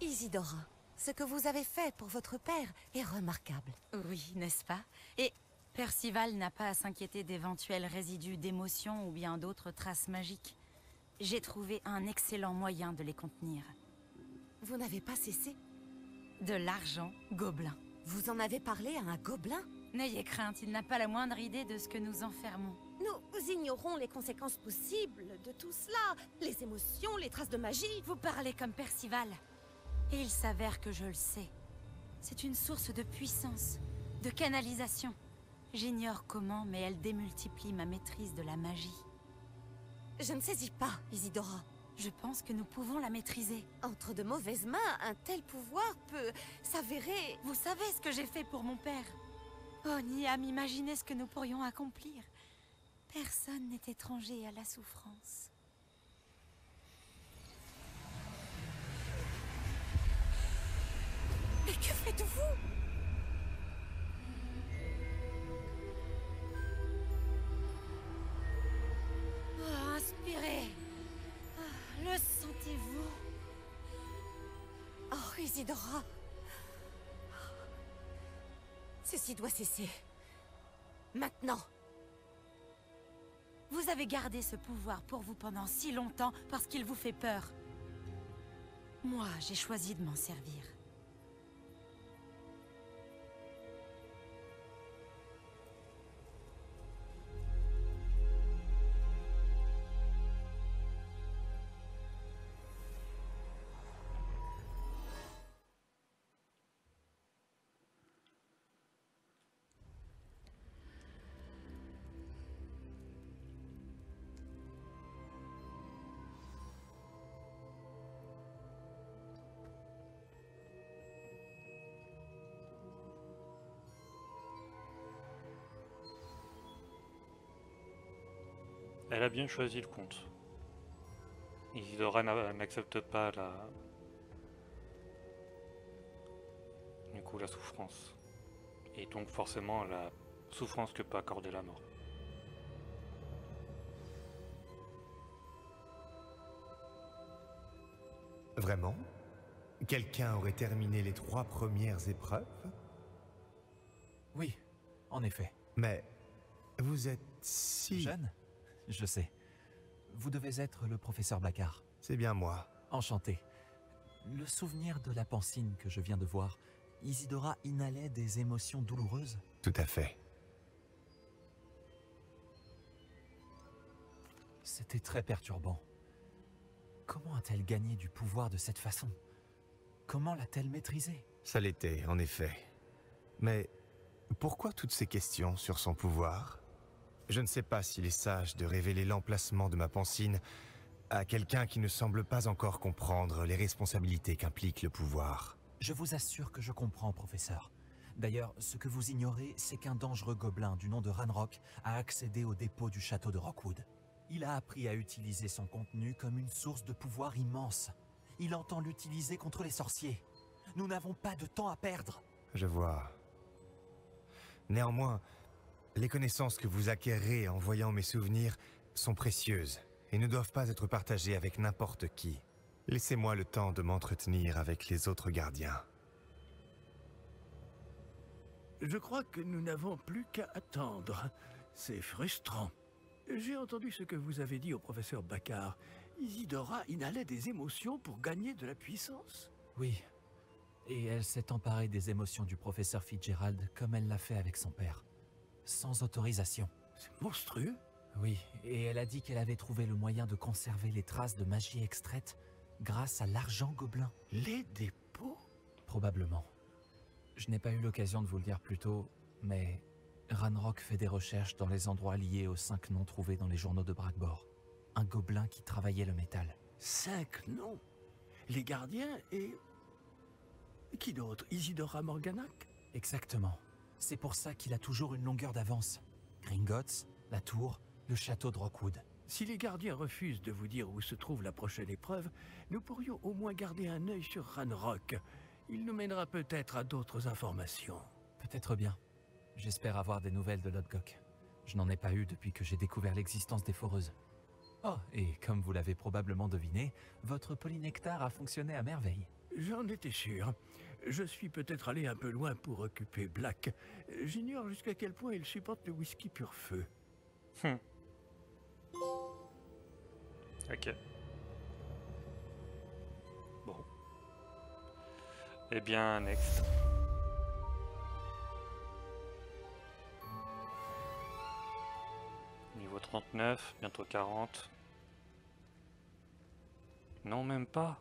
Isidora, ce que vous avez fait pour votre père est remarquable. Oui, n'est-ce pas? Et Percival n'a pas à s'inquiéter d'éventuels résidus d'émotions ou bien d'autres traces magiques. J'ai trouvé un excellent moyen de les contenir. Vous n'avez pas cessé? De l'argent gobelin. Vous en avez parlé à un gobelin? N'ayez crainte, il n'a pas la moindre idée de ce que nous enfermons. Nous ignorons les conséquences possibles de tout cela. Les émotions, les traces de magie. Vous parlez comme Percival. Et il s'avère que je le sais. C'est une source de puissance, de canalisation. J'ignore comment, mais elle démultiplie ma maîtrise de la magie. Je ne saisis pas, Isidora. Je pense que nous pouvons la maîtriser. Entre de mauvaises mains, un tel pouvoir peut s'avérer... Vous savez ce que j'ai fait pour mon père Oh, Niam, imaginez ce que nous pourrions accomplir. Personne n'est étranger à la souffrance. Mais que faites-vous? Oh, inspirez Ah, Le sentez-vous? Oh, Isidora Ceci doit cesser. Maintenant Vous avez gardé ce pouvoir pour vous pendant si longtemps parce qu'il vous fait peur. Moi, j'ai choisi de m'en servir. Elle a bien choisi le compte. Isidora n'a- n'accepte pas la... Du coup, la souffrance. Et donc forcément la souffrance que peut accorder la mort. Vraiment? Quelqu'un aurait terminé les trois premières épreuves? Oui, en effet. Mais vous êtes si... Jeune? Je sais. Vous devez être le professeur Baccar. C'est bien moi. Enchanté. Le souvenir de la pancine que je viens de voir, Isidora inhalait des émotions douloureuses Tout à fait. C'était très perturbant. Comment a-t-elle gagné du pouvoir de cette façon? Comment l'a-t-elle maîtrisé Ça l'était, en effet. Mais pourquoi toutes ces questions sur son pouvoir? Je ne sais pas s'il est sage de révéler l'emplacement de ma pancine à quelqu'un qui ne semble pas encore comprendre les responsabilités qu'implique le pouvoir. Je vous assure que je comprends, professeur. D'ailleurs, ce que vous ignorez, c'est qu'un dangereux gobelin du nom de Ranrock a accédé au dépôt du château de Rockwood. Il a appris à utiliser son contenu comme une source de pouvoir immense. Il entend l'utiliser contre les sorciers. Nous n'avons pas de temps à perdre. Je vois. Néanmoins, les connaissances que vous acquérez en voyant mes souvenirs sont précieuses et ne doivent pas être partagées avec n'importe qui. Laissez-moi le temps de m'entretenir avec les autres gardiens. Je crois que nous n'avons plus qu'à attendre. C'est frustrant. J'ai entendu ce que vous avez dit au professeur Baccar. Isidora inhalait des émotions pour gagner de la puissance? Oui. Et elle s'est emparée des émotions du professeur Fitzgerald comme elle l'a fait avec son père. Sans autorisation. C'est monstrueux. Oui, et elle a dit qu'elle avait trouvé le moyen de conserver les traces de magie extraite grâce à l'argent gobelin. Les dépôts? Probablement. Je n'ai pas eu l'occasion de vous le dire plus tôt, mais Ranrock fait des recherches dans les endroits liés aux cinq noms trouvés dans les journaux de Bragbor. Un gobelin qui travaillait le métal. Cinq noms? Les gardiens et... Qui d'autre? Isidora Morganac Exactement. C'est pour ça qu'il a toujours une longueur d'avance. Gringotts, la tour, le château de Rockwood. Si les gardiens refusent de vous dire où se trouve la prochaine épreuve, nous pourrions au moins garder un œil sur Ranrock. Il nous mènera peut-être à d'autres informations. Peut-être bien. J'espère avoir des nouvelles de Lodgok. Je n'en ai pas eu depuis que j'ai découvert l'existence des foreuses. Oh, et comme vous l'avez probablement deviné, votre polynectar a fonctionné à merveille. J'en étais sûr. Je suis peut-être allé un peu loin pour occuper Black. J'ignore jusqu'à quel point il supporte le whisky pur feu. Hmm. Ok. Bon. Eh bien, next. Niveau 39, bientôt 40. Non, même pas.